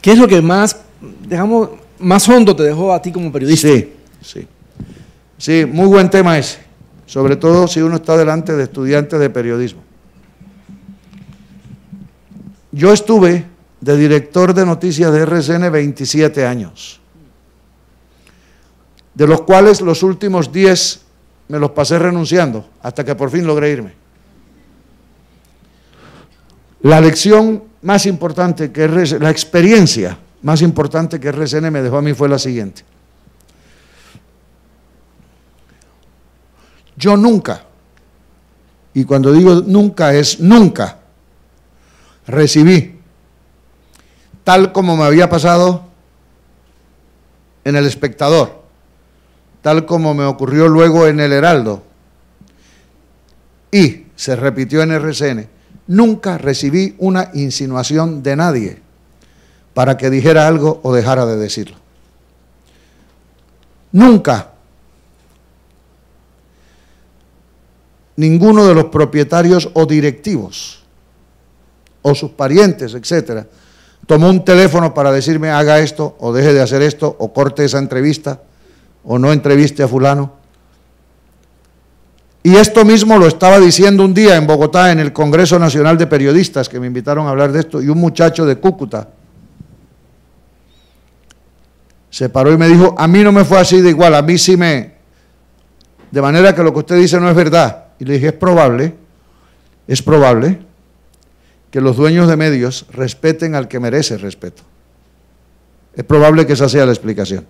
¿qué es lo que más digamos, más hondo te dejó a ti como periodista. Sí, sí. Sí, muy buen tema ese, sobre todo si uno está delante de estudiantes de periodismo. Yo estuve de director de noticias de RCN 27 años, de los cuales los últimos 10 me los pasé renunciando hasta que por fin logré irme. La lección más importante que la experiencia más importante que RCN me dejó a mí fue la siguiente. Yo nunca, y cuando digo nunca es nunca, recibí, tal como me había pasado en el espectador, tal como me ocurrió luego en el Heraldo, y se repitió en RCN, nunca recibí una insinuación de nadie para que dijera algo o dejara de decirlo. Nunca ninguno de los propietarios o directivos o sus parientes, etcétera, tomó un teléfono para decirme haga esto o deje de hacer esto o corte esa entrevista o no entreviste a fulano. Y esto mismo lo estaba diciendo un día en Bogotá en el Congreso Nacional de Periodistas que me invitaron a hablar de esto y un muchacho de Cúcuta se paró y me dijo, a mí no me fue así de igual, a mí sí me... De manera que lo que usted dice no es verdad. Y le dije, es probable, es probable que los dueños de medios respeten al que merece respeto. Es probable que esa sea la explicación.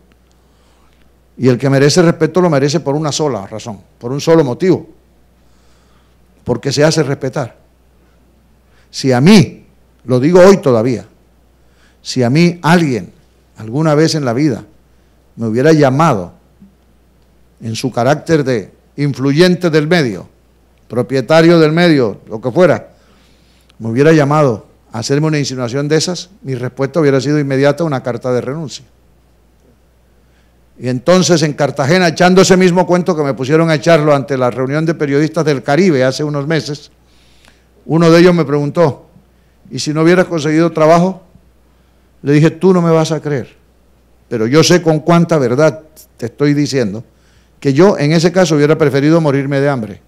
Y el que merece respeto lo merece por una sola razón, por un solo motivo, porque se hace respetar. Si a mí, lo digo hoy todavía, si a mí alguien alguna vez en la vida me hubiera llamado en su carácter de influyente del medio, propietario del medio, lo que fuera, me hubiera llamado a hacerme una insinuación de esas, mi respuesta hubiera sido inmediata una carta de renuncia. Y entonces en Cartagena, echando ese mismo cuento que me pusieron a echarlo ante la reunión de periodistas del Caribe hace unos meses, uno de ellos me preguntó, ¿y si no hubieras conseguido trabajo? Le dije, tú no me vas a creer, pero yo sé con cuánta verdad te estoy diciendo que yo en ese caso hubiera preferido morirme de hambre.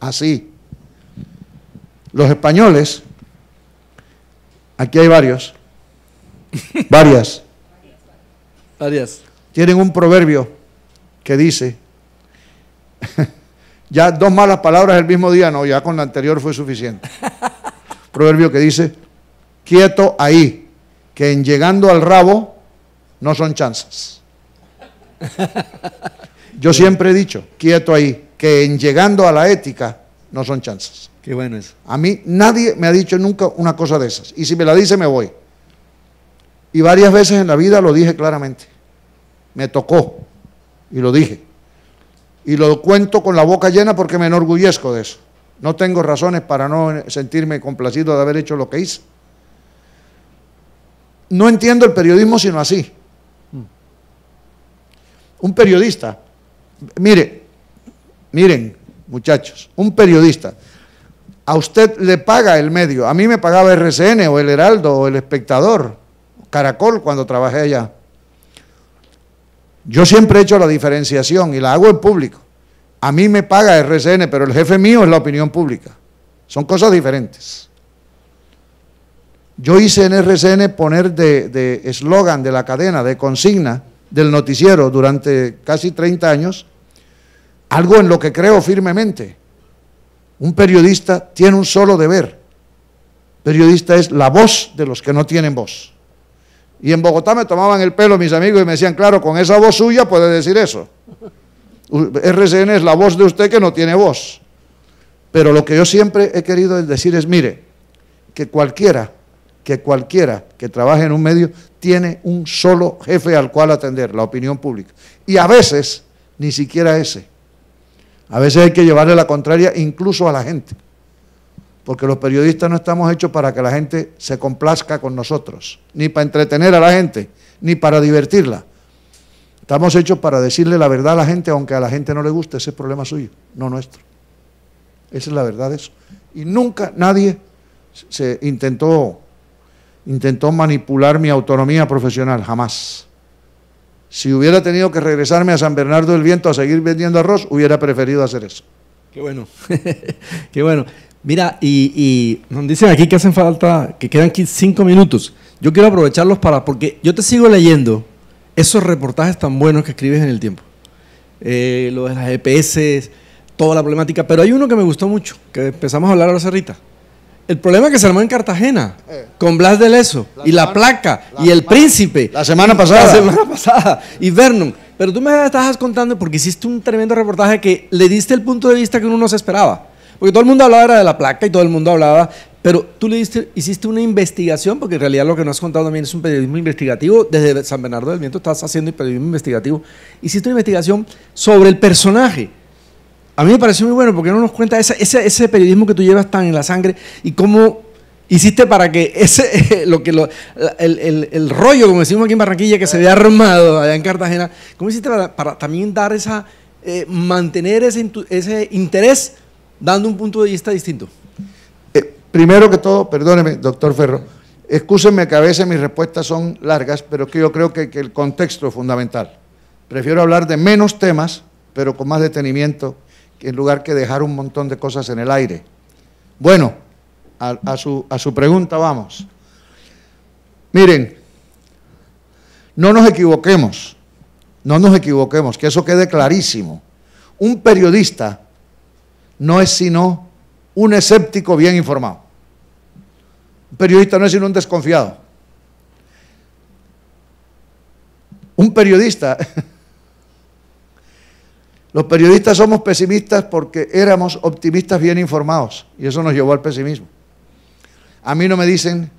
Así. Los españoles, aquí hay varios, varias, varias, tienen un proverbio que dice, ya dos malas palabras el mismo día, no, ya con la anterior fue suficiente. proverbio que dice, quieto ahí, que en llegando al rabo no son chanzas. Yo siempre he dicho, quieto ahí, que en llegando a la ética no son chanzas. Qué bueno eso. A mí nadie me ha dicho nunca una cosa de esas. Y si me la dice, me voy. Y varias veces en la vida lo dije claramente. Me tocó. Y lo dije. Y lo cuento con la boca llena porque me enorgullezco de eso. No tengo razones para no sentirme complacido de haber hecho lo que hice. No entiendo el periodismo sino así. Un periodista, mire, miren, muchachos, un periodista a usted le paga el medio. A mí me pagaba RCN o el Heraldo o el Espectador, Caracol cuando trabajé allá. Yo siempre he hecho la diferenciación y la hago en público. A mí me paga RCN, pero el jefe mío es la opinión pública. Son cosas diferentes. Yo hice en RCN poner de eslogan de, la cadena, de consigna del noticiero durante casi 30 años, algo en lo que creo firmemente. Un periodista tiene un solo deber. Periodista es la voz de los que no tienen voz. Y en Bogotá me tomaban el pelo mis amigos y me decían, claro, con esa voz suya puede decir eso. RCN es la voz de usted que no tiene voz. Pero lo que yo siempre he querido decir es, mire, que cualquiera, que cualquiera que trabaje en un medio tiene un solo jefe al cual atender, la opinión pública. Y a veces ni siquiera ese. A veces hay que llevarle la contraria incluso a la gente, porque los periodistas no estamos hechos para que la gente se complazca con nosotros, ni para entretener a la gente, ni para divertirla. Estamos hechos para decirle la verdad a la gente, aunque a la gente no le guste, ese es problema suyo, no nuestro. Esa es la verdad de eso. Y nunca nadie se intentó, intentó manipular mi autonomía profesional, jamás. Si hubiera tenido que regresarme a San Bernardo del Viento a seguir vendiendo arroz, hubiera preferido hacer eso. Qué bueno, qué bueno. Mira, y, nos dicen aquí que hacen falta, que quedan aquí cinco minutos. Yo quiero aprovecharlos para, porque yo te sigo leyendo esos reportajes tan buenos que escribes en el tiempo. Eh, lo de las EPS, toda la problemática, pero hay uno que me gustó mucho, que empezamos a hablar ahora cerrita. El problema que se armó en Cartagena, eh. con Blas de Leso, y la placa, y el príncipe. La semana pasada. La semana pasada, y Vernon. Pero tú me estabas contando porque hiciste un tremendo reportaje que le diste el punto de vista que uno no se esperaba. Porque todo el mundo hablaba de la placa y todo el mundo hablaba, pero tú le diste, hiciste una investigación, porque en realidad lo que nos has contado también es un periodismo investigativo. Desde San Bernardo del Viento estás haciendo periodismo investigativo. Hiciste una investigación sobre el personaje a mí me pareció muy bueno porque no nos cuenta ese, periodismo que tú llevas tan en la sangre y cómo hiciste para que ese, lo que lo, el, rollo, como decimos aquí en Barranquilla, que se había armado allá en Cartagena, ¿cómo hiciste para, también dar esa, eh, mantener ese, ese interés dando un punto de vista distinto? Eh, primero que todo, perdóneme, doctor Ferro, excúsenme que a veces mis respuestas son largas, pero que yo creo que, que el contexto es fundamental. Prefiero hablar de menos temas, pero con más detenimiento, en lugar que dejar un montón de cosas en el aire. Bueno, a, su, a su pregunta vamos. Miren, no nos equivoquemos, no nos equivoquemos, que eso quede clarísimo. Un periodista no es sino un escéptico bien informado. Un periodista no es sino un desconfiado. Un periodista, los periodistas somos pesimistas porque éramos optimistas bien informados y eso nos llevó al pesimismo. A mí no me dicen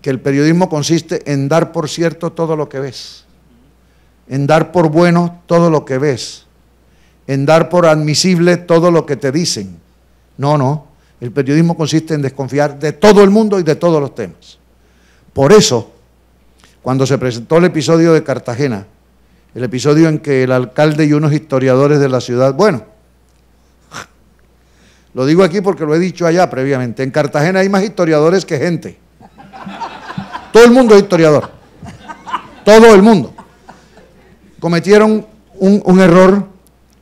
que el periodismo consiste en dar por cierto todo lo que ves, en dar por bueno todo lo que ves, en dar por admisible todo lo que te dicen. No, no, el periodismo consiste en desconfiar de todo el mundo y de todos los temas. Por eso, cuando se presentó el episodio de Cartagena, el episodio en que el alcalde y unos historiadores de la ciudad, bueno, lo digo aquí porque lo he dicho allá previamente. En Cartagena hay más historiadores que gente. Todo el mundo es historiador. Todo el mundo. Cometieron un, error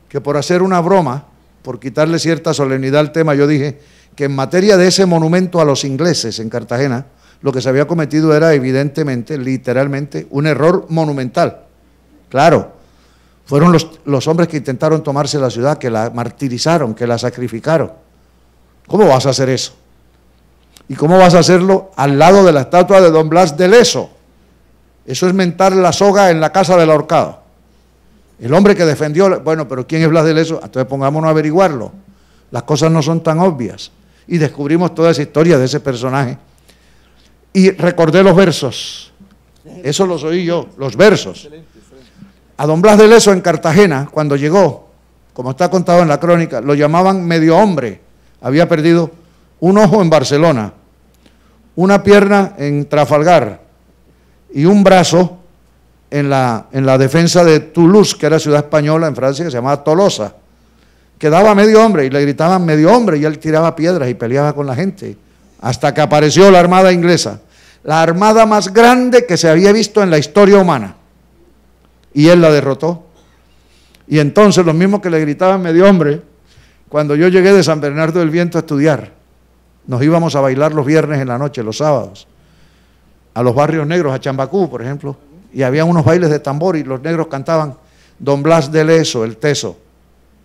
que por hacer una broma, por quitarle cierta solemnidad al tema, yo dije que en materia de ese monumento a los ingleses en Cartagena, lo que se había cometido era evidentemente, literalmente, un error monumental. Claro, fueron los, los, hombres que intentaron tomarse la ciudad, que la martirizaron, que la sacrificaron. ¿Cómo vas a hacer eso? ¿Y cómo vas a hacerlo al lado de la estatua de don Blas de Leso? Eso es mentar la soga en la casa del ahorcado. El hombre que defendió, bueno, pero ¿quién es Blas de Leso? Entonces pongámonos a averiguarlo. Las cosas no son tan obvias. Y descubrimos toda esa historia de ese personaje. Y recordé los versos. Eso los oí yo, los versos. A don Blas de Leso en Cartagena, cuando llegó, como está contado en la crónica, lo llamaban medio hombre había perdido un ojo en Barcelona, una pierna en Trafalgar y un brazo en la, en la defensa de Toulouse, que era ciudad española en Francia, que se llamaba Tolosa. Quedaba medio hombre y le gritaban medio hombre y él tiraba piedras y peleaba con la gente, hasta que apareció la Armada inglesa, la armada más grande que se había visto en la historia humana. Y él la derrotó. Y entonces los mismos que le gritaban medio hombre, cuando yo llegué de San Bernardo del Viento a estudiar, nos íbamos a bailar los viernes en la noche, los sábados, a los barrios negros, a Chambacú, por ejemplo, y había unos bailes de tambor y los negros cantaban Don Blas de Leso, el teso,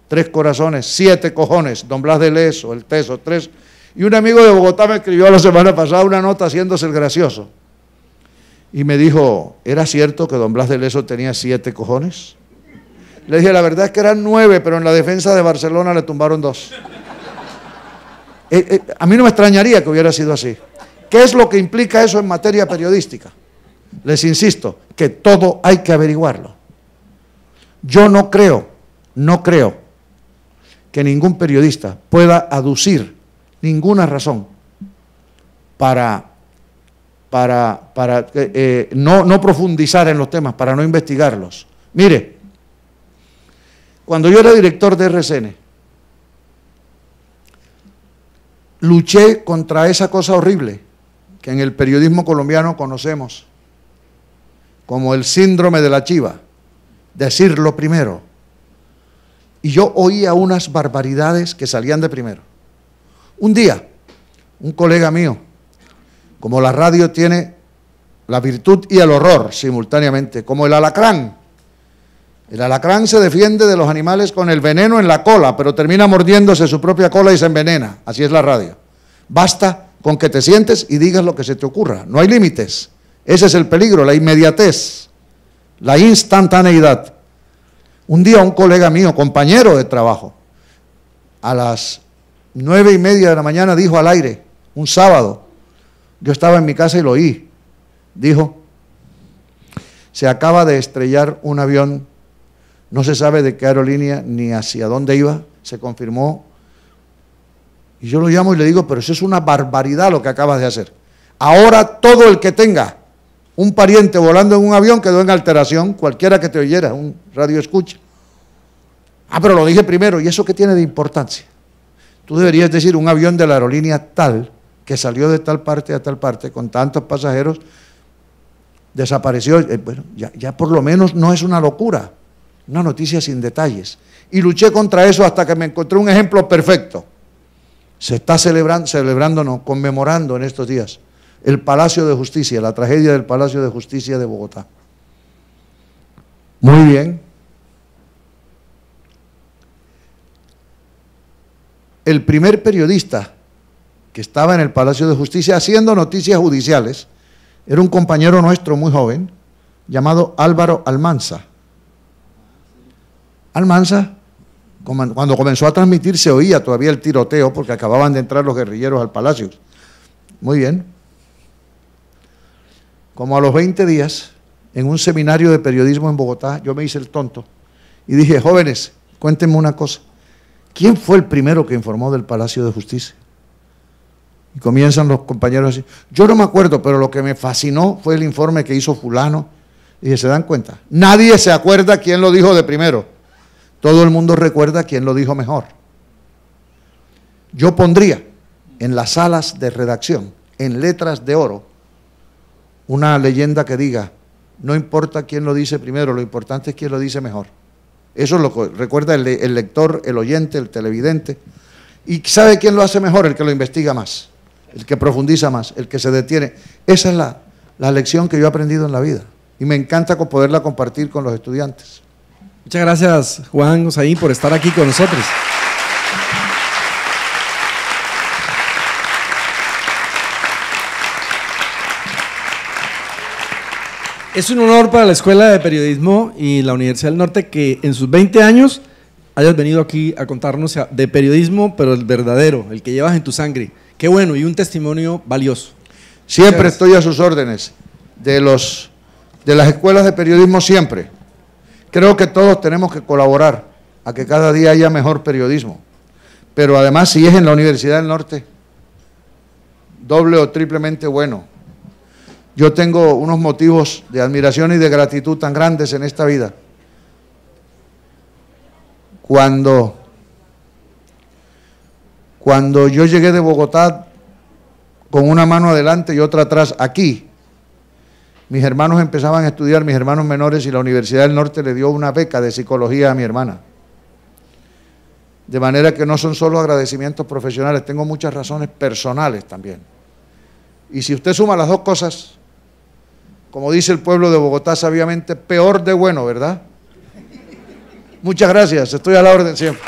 tres corazones, siete cojones, Don Blas de Leso, el teso, tres. Y un amigo de Bogotá me escribió la semana pasada una nota haciéndose el gracioso. Y me dijo, ¿era cierto que Don Blas de Leso tenía siete cojones? Le dije, la verdad es que eran nueve, pero en la defensa de Barcelona le tumbaron dos. Eh, eh, a mí no me extrañaría que hubiera sido así. ¿Qué es lo que implica eso en materia periodística? Les insisto, que todo hay que averiguarlo. Yo no creo, no creo que ningún periodista pueda aducir ninguna razón para, para, para eh, no, no profundizar en los temas, para no investigarlos. Mire, cuando yo era director de RCN, luché contra esa cosa horrible que en el periodismo colombiano conocemos como el síndrome de la chiva, decirlo primero. Y yo oía unas barbaridades que salían de primero. Un día, un colega mío, como la radio tiene la virtud y el horror simultáneamente, como el alacrán, el alacrán se defiende de los animales con el veneno en la cola, pero termina mordiéndose su propia cola y se envenena. Así es la radio. Basta con que te sientes y digas lo que se te ocurra. No hay límites. Ese es el peligro, la inmediatez, la instantaneidad. Un día un colega mío, compañero de trabajo, a las nueve y media de la mañana dijo al aire, un sábado, yo estaba en mi casa y lo oí, dijo, se acaba de estrellar un avión no se sabe de qué aerolínea ni hacia dónde iba. Se confirmó Y yo lo llamo y le digo, pero eso es una barbaridad lo que acabas de hacer. Ahora todo el que tenga un pariente volando en un avión quedó en alteración, cualquiera que te oyera, un radio escucha. Ah, pero lo dije primero, ¿y eso qué tiene de importancia? Tú deberías decir un avión de la aerolínea tal que salió de tal parte a tal parte con tantos pasajeros, desapareció. Eh, bueno, ya, ya por lo menos no es una locura, una noticia sin detalles. Y luché contra eso hasta que me encontré un ejemplo perfecto. Se está celebrando, no, conmemorando en estos días el Palacio de Justicia, la tragedia del Palacio de Justicia de Bogotá. Muy bien. El primer periodista que estaba en el Palacio de Justicia haciendo noticias judiciales era un compañero nuestro muy joven llamado Álvaro Almanza. Almanza, cuando comenzó a transmitir se oía todavía el tiroteo porque acababan de entrar los guerrilleros al palacio. Muy bien. Como a los 20 días, en un seminario de periodismo en Bogotá, yo me hice el tonto y dije, jóvenes, cuéntenme una cosa. ¿Quién fue el primero que informó del Palacio de Justicia? Y comienzan los compañeros así. Yo no me acuerdo, pero lo que me fascinó fue el informe que hizo fulano. Y se dan cuenta. Nadie se acuerda quién lo dijo de primero. Todo el mundo recuerda quién lo dijo mejor. Yo pondría en las salas de redacción, en letras de oro, una leyenda que diga, no importa quién lo dice primero, lo importante es quién lo dice mejor. Eso lo recuerda el, el lector, el oyente, el televidente. ¿Y sabe quién lo hace mejor? El que lo investiga más el que profundiza más, el que se detiene. Esa es la, lección que yo he aprendido en la vida y me encanta poderla compartir con los estudiantes. Muchas gracias, Juan Osaí, por estar aquí con nosotros. Es un honor para la Escuela de Periodismo y la Universidad del Norte que en sus 20 años hayas venido aquí a contarnos de periodismo, pero el verdadero, el que llevas en tu sangre. Qué bueno, y un testimonio valioso. Siempre estoy a sus órdenes, de, los, de las escuelas de periodismo siempre. Creo que todos tenemos que colaborar a que cada día haya mejor periodismo. Pero además, si es en la Universidad del Norte, doble o triplemente bueno. Yo tengo unos motivos de admiración y de gratitud tan grandes en esta vida. Cuando cuando yo llegué de Bogotá con una mano adelante y otra atrás aquí, mis hermanos empezaban a estudiar, mis hermanos menores, y la Universidad del Norte le dio una beca de psicología a mi hermana. De manera que no son solo agradecimientos profesionales, tengo muchas razones personales también. Y si usted suma las dos cosas, como dice el pueblo de Bogotá sabiamente, peor de bueno, ¿verdad? Muchas gracias, estoy a la orden siempre.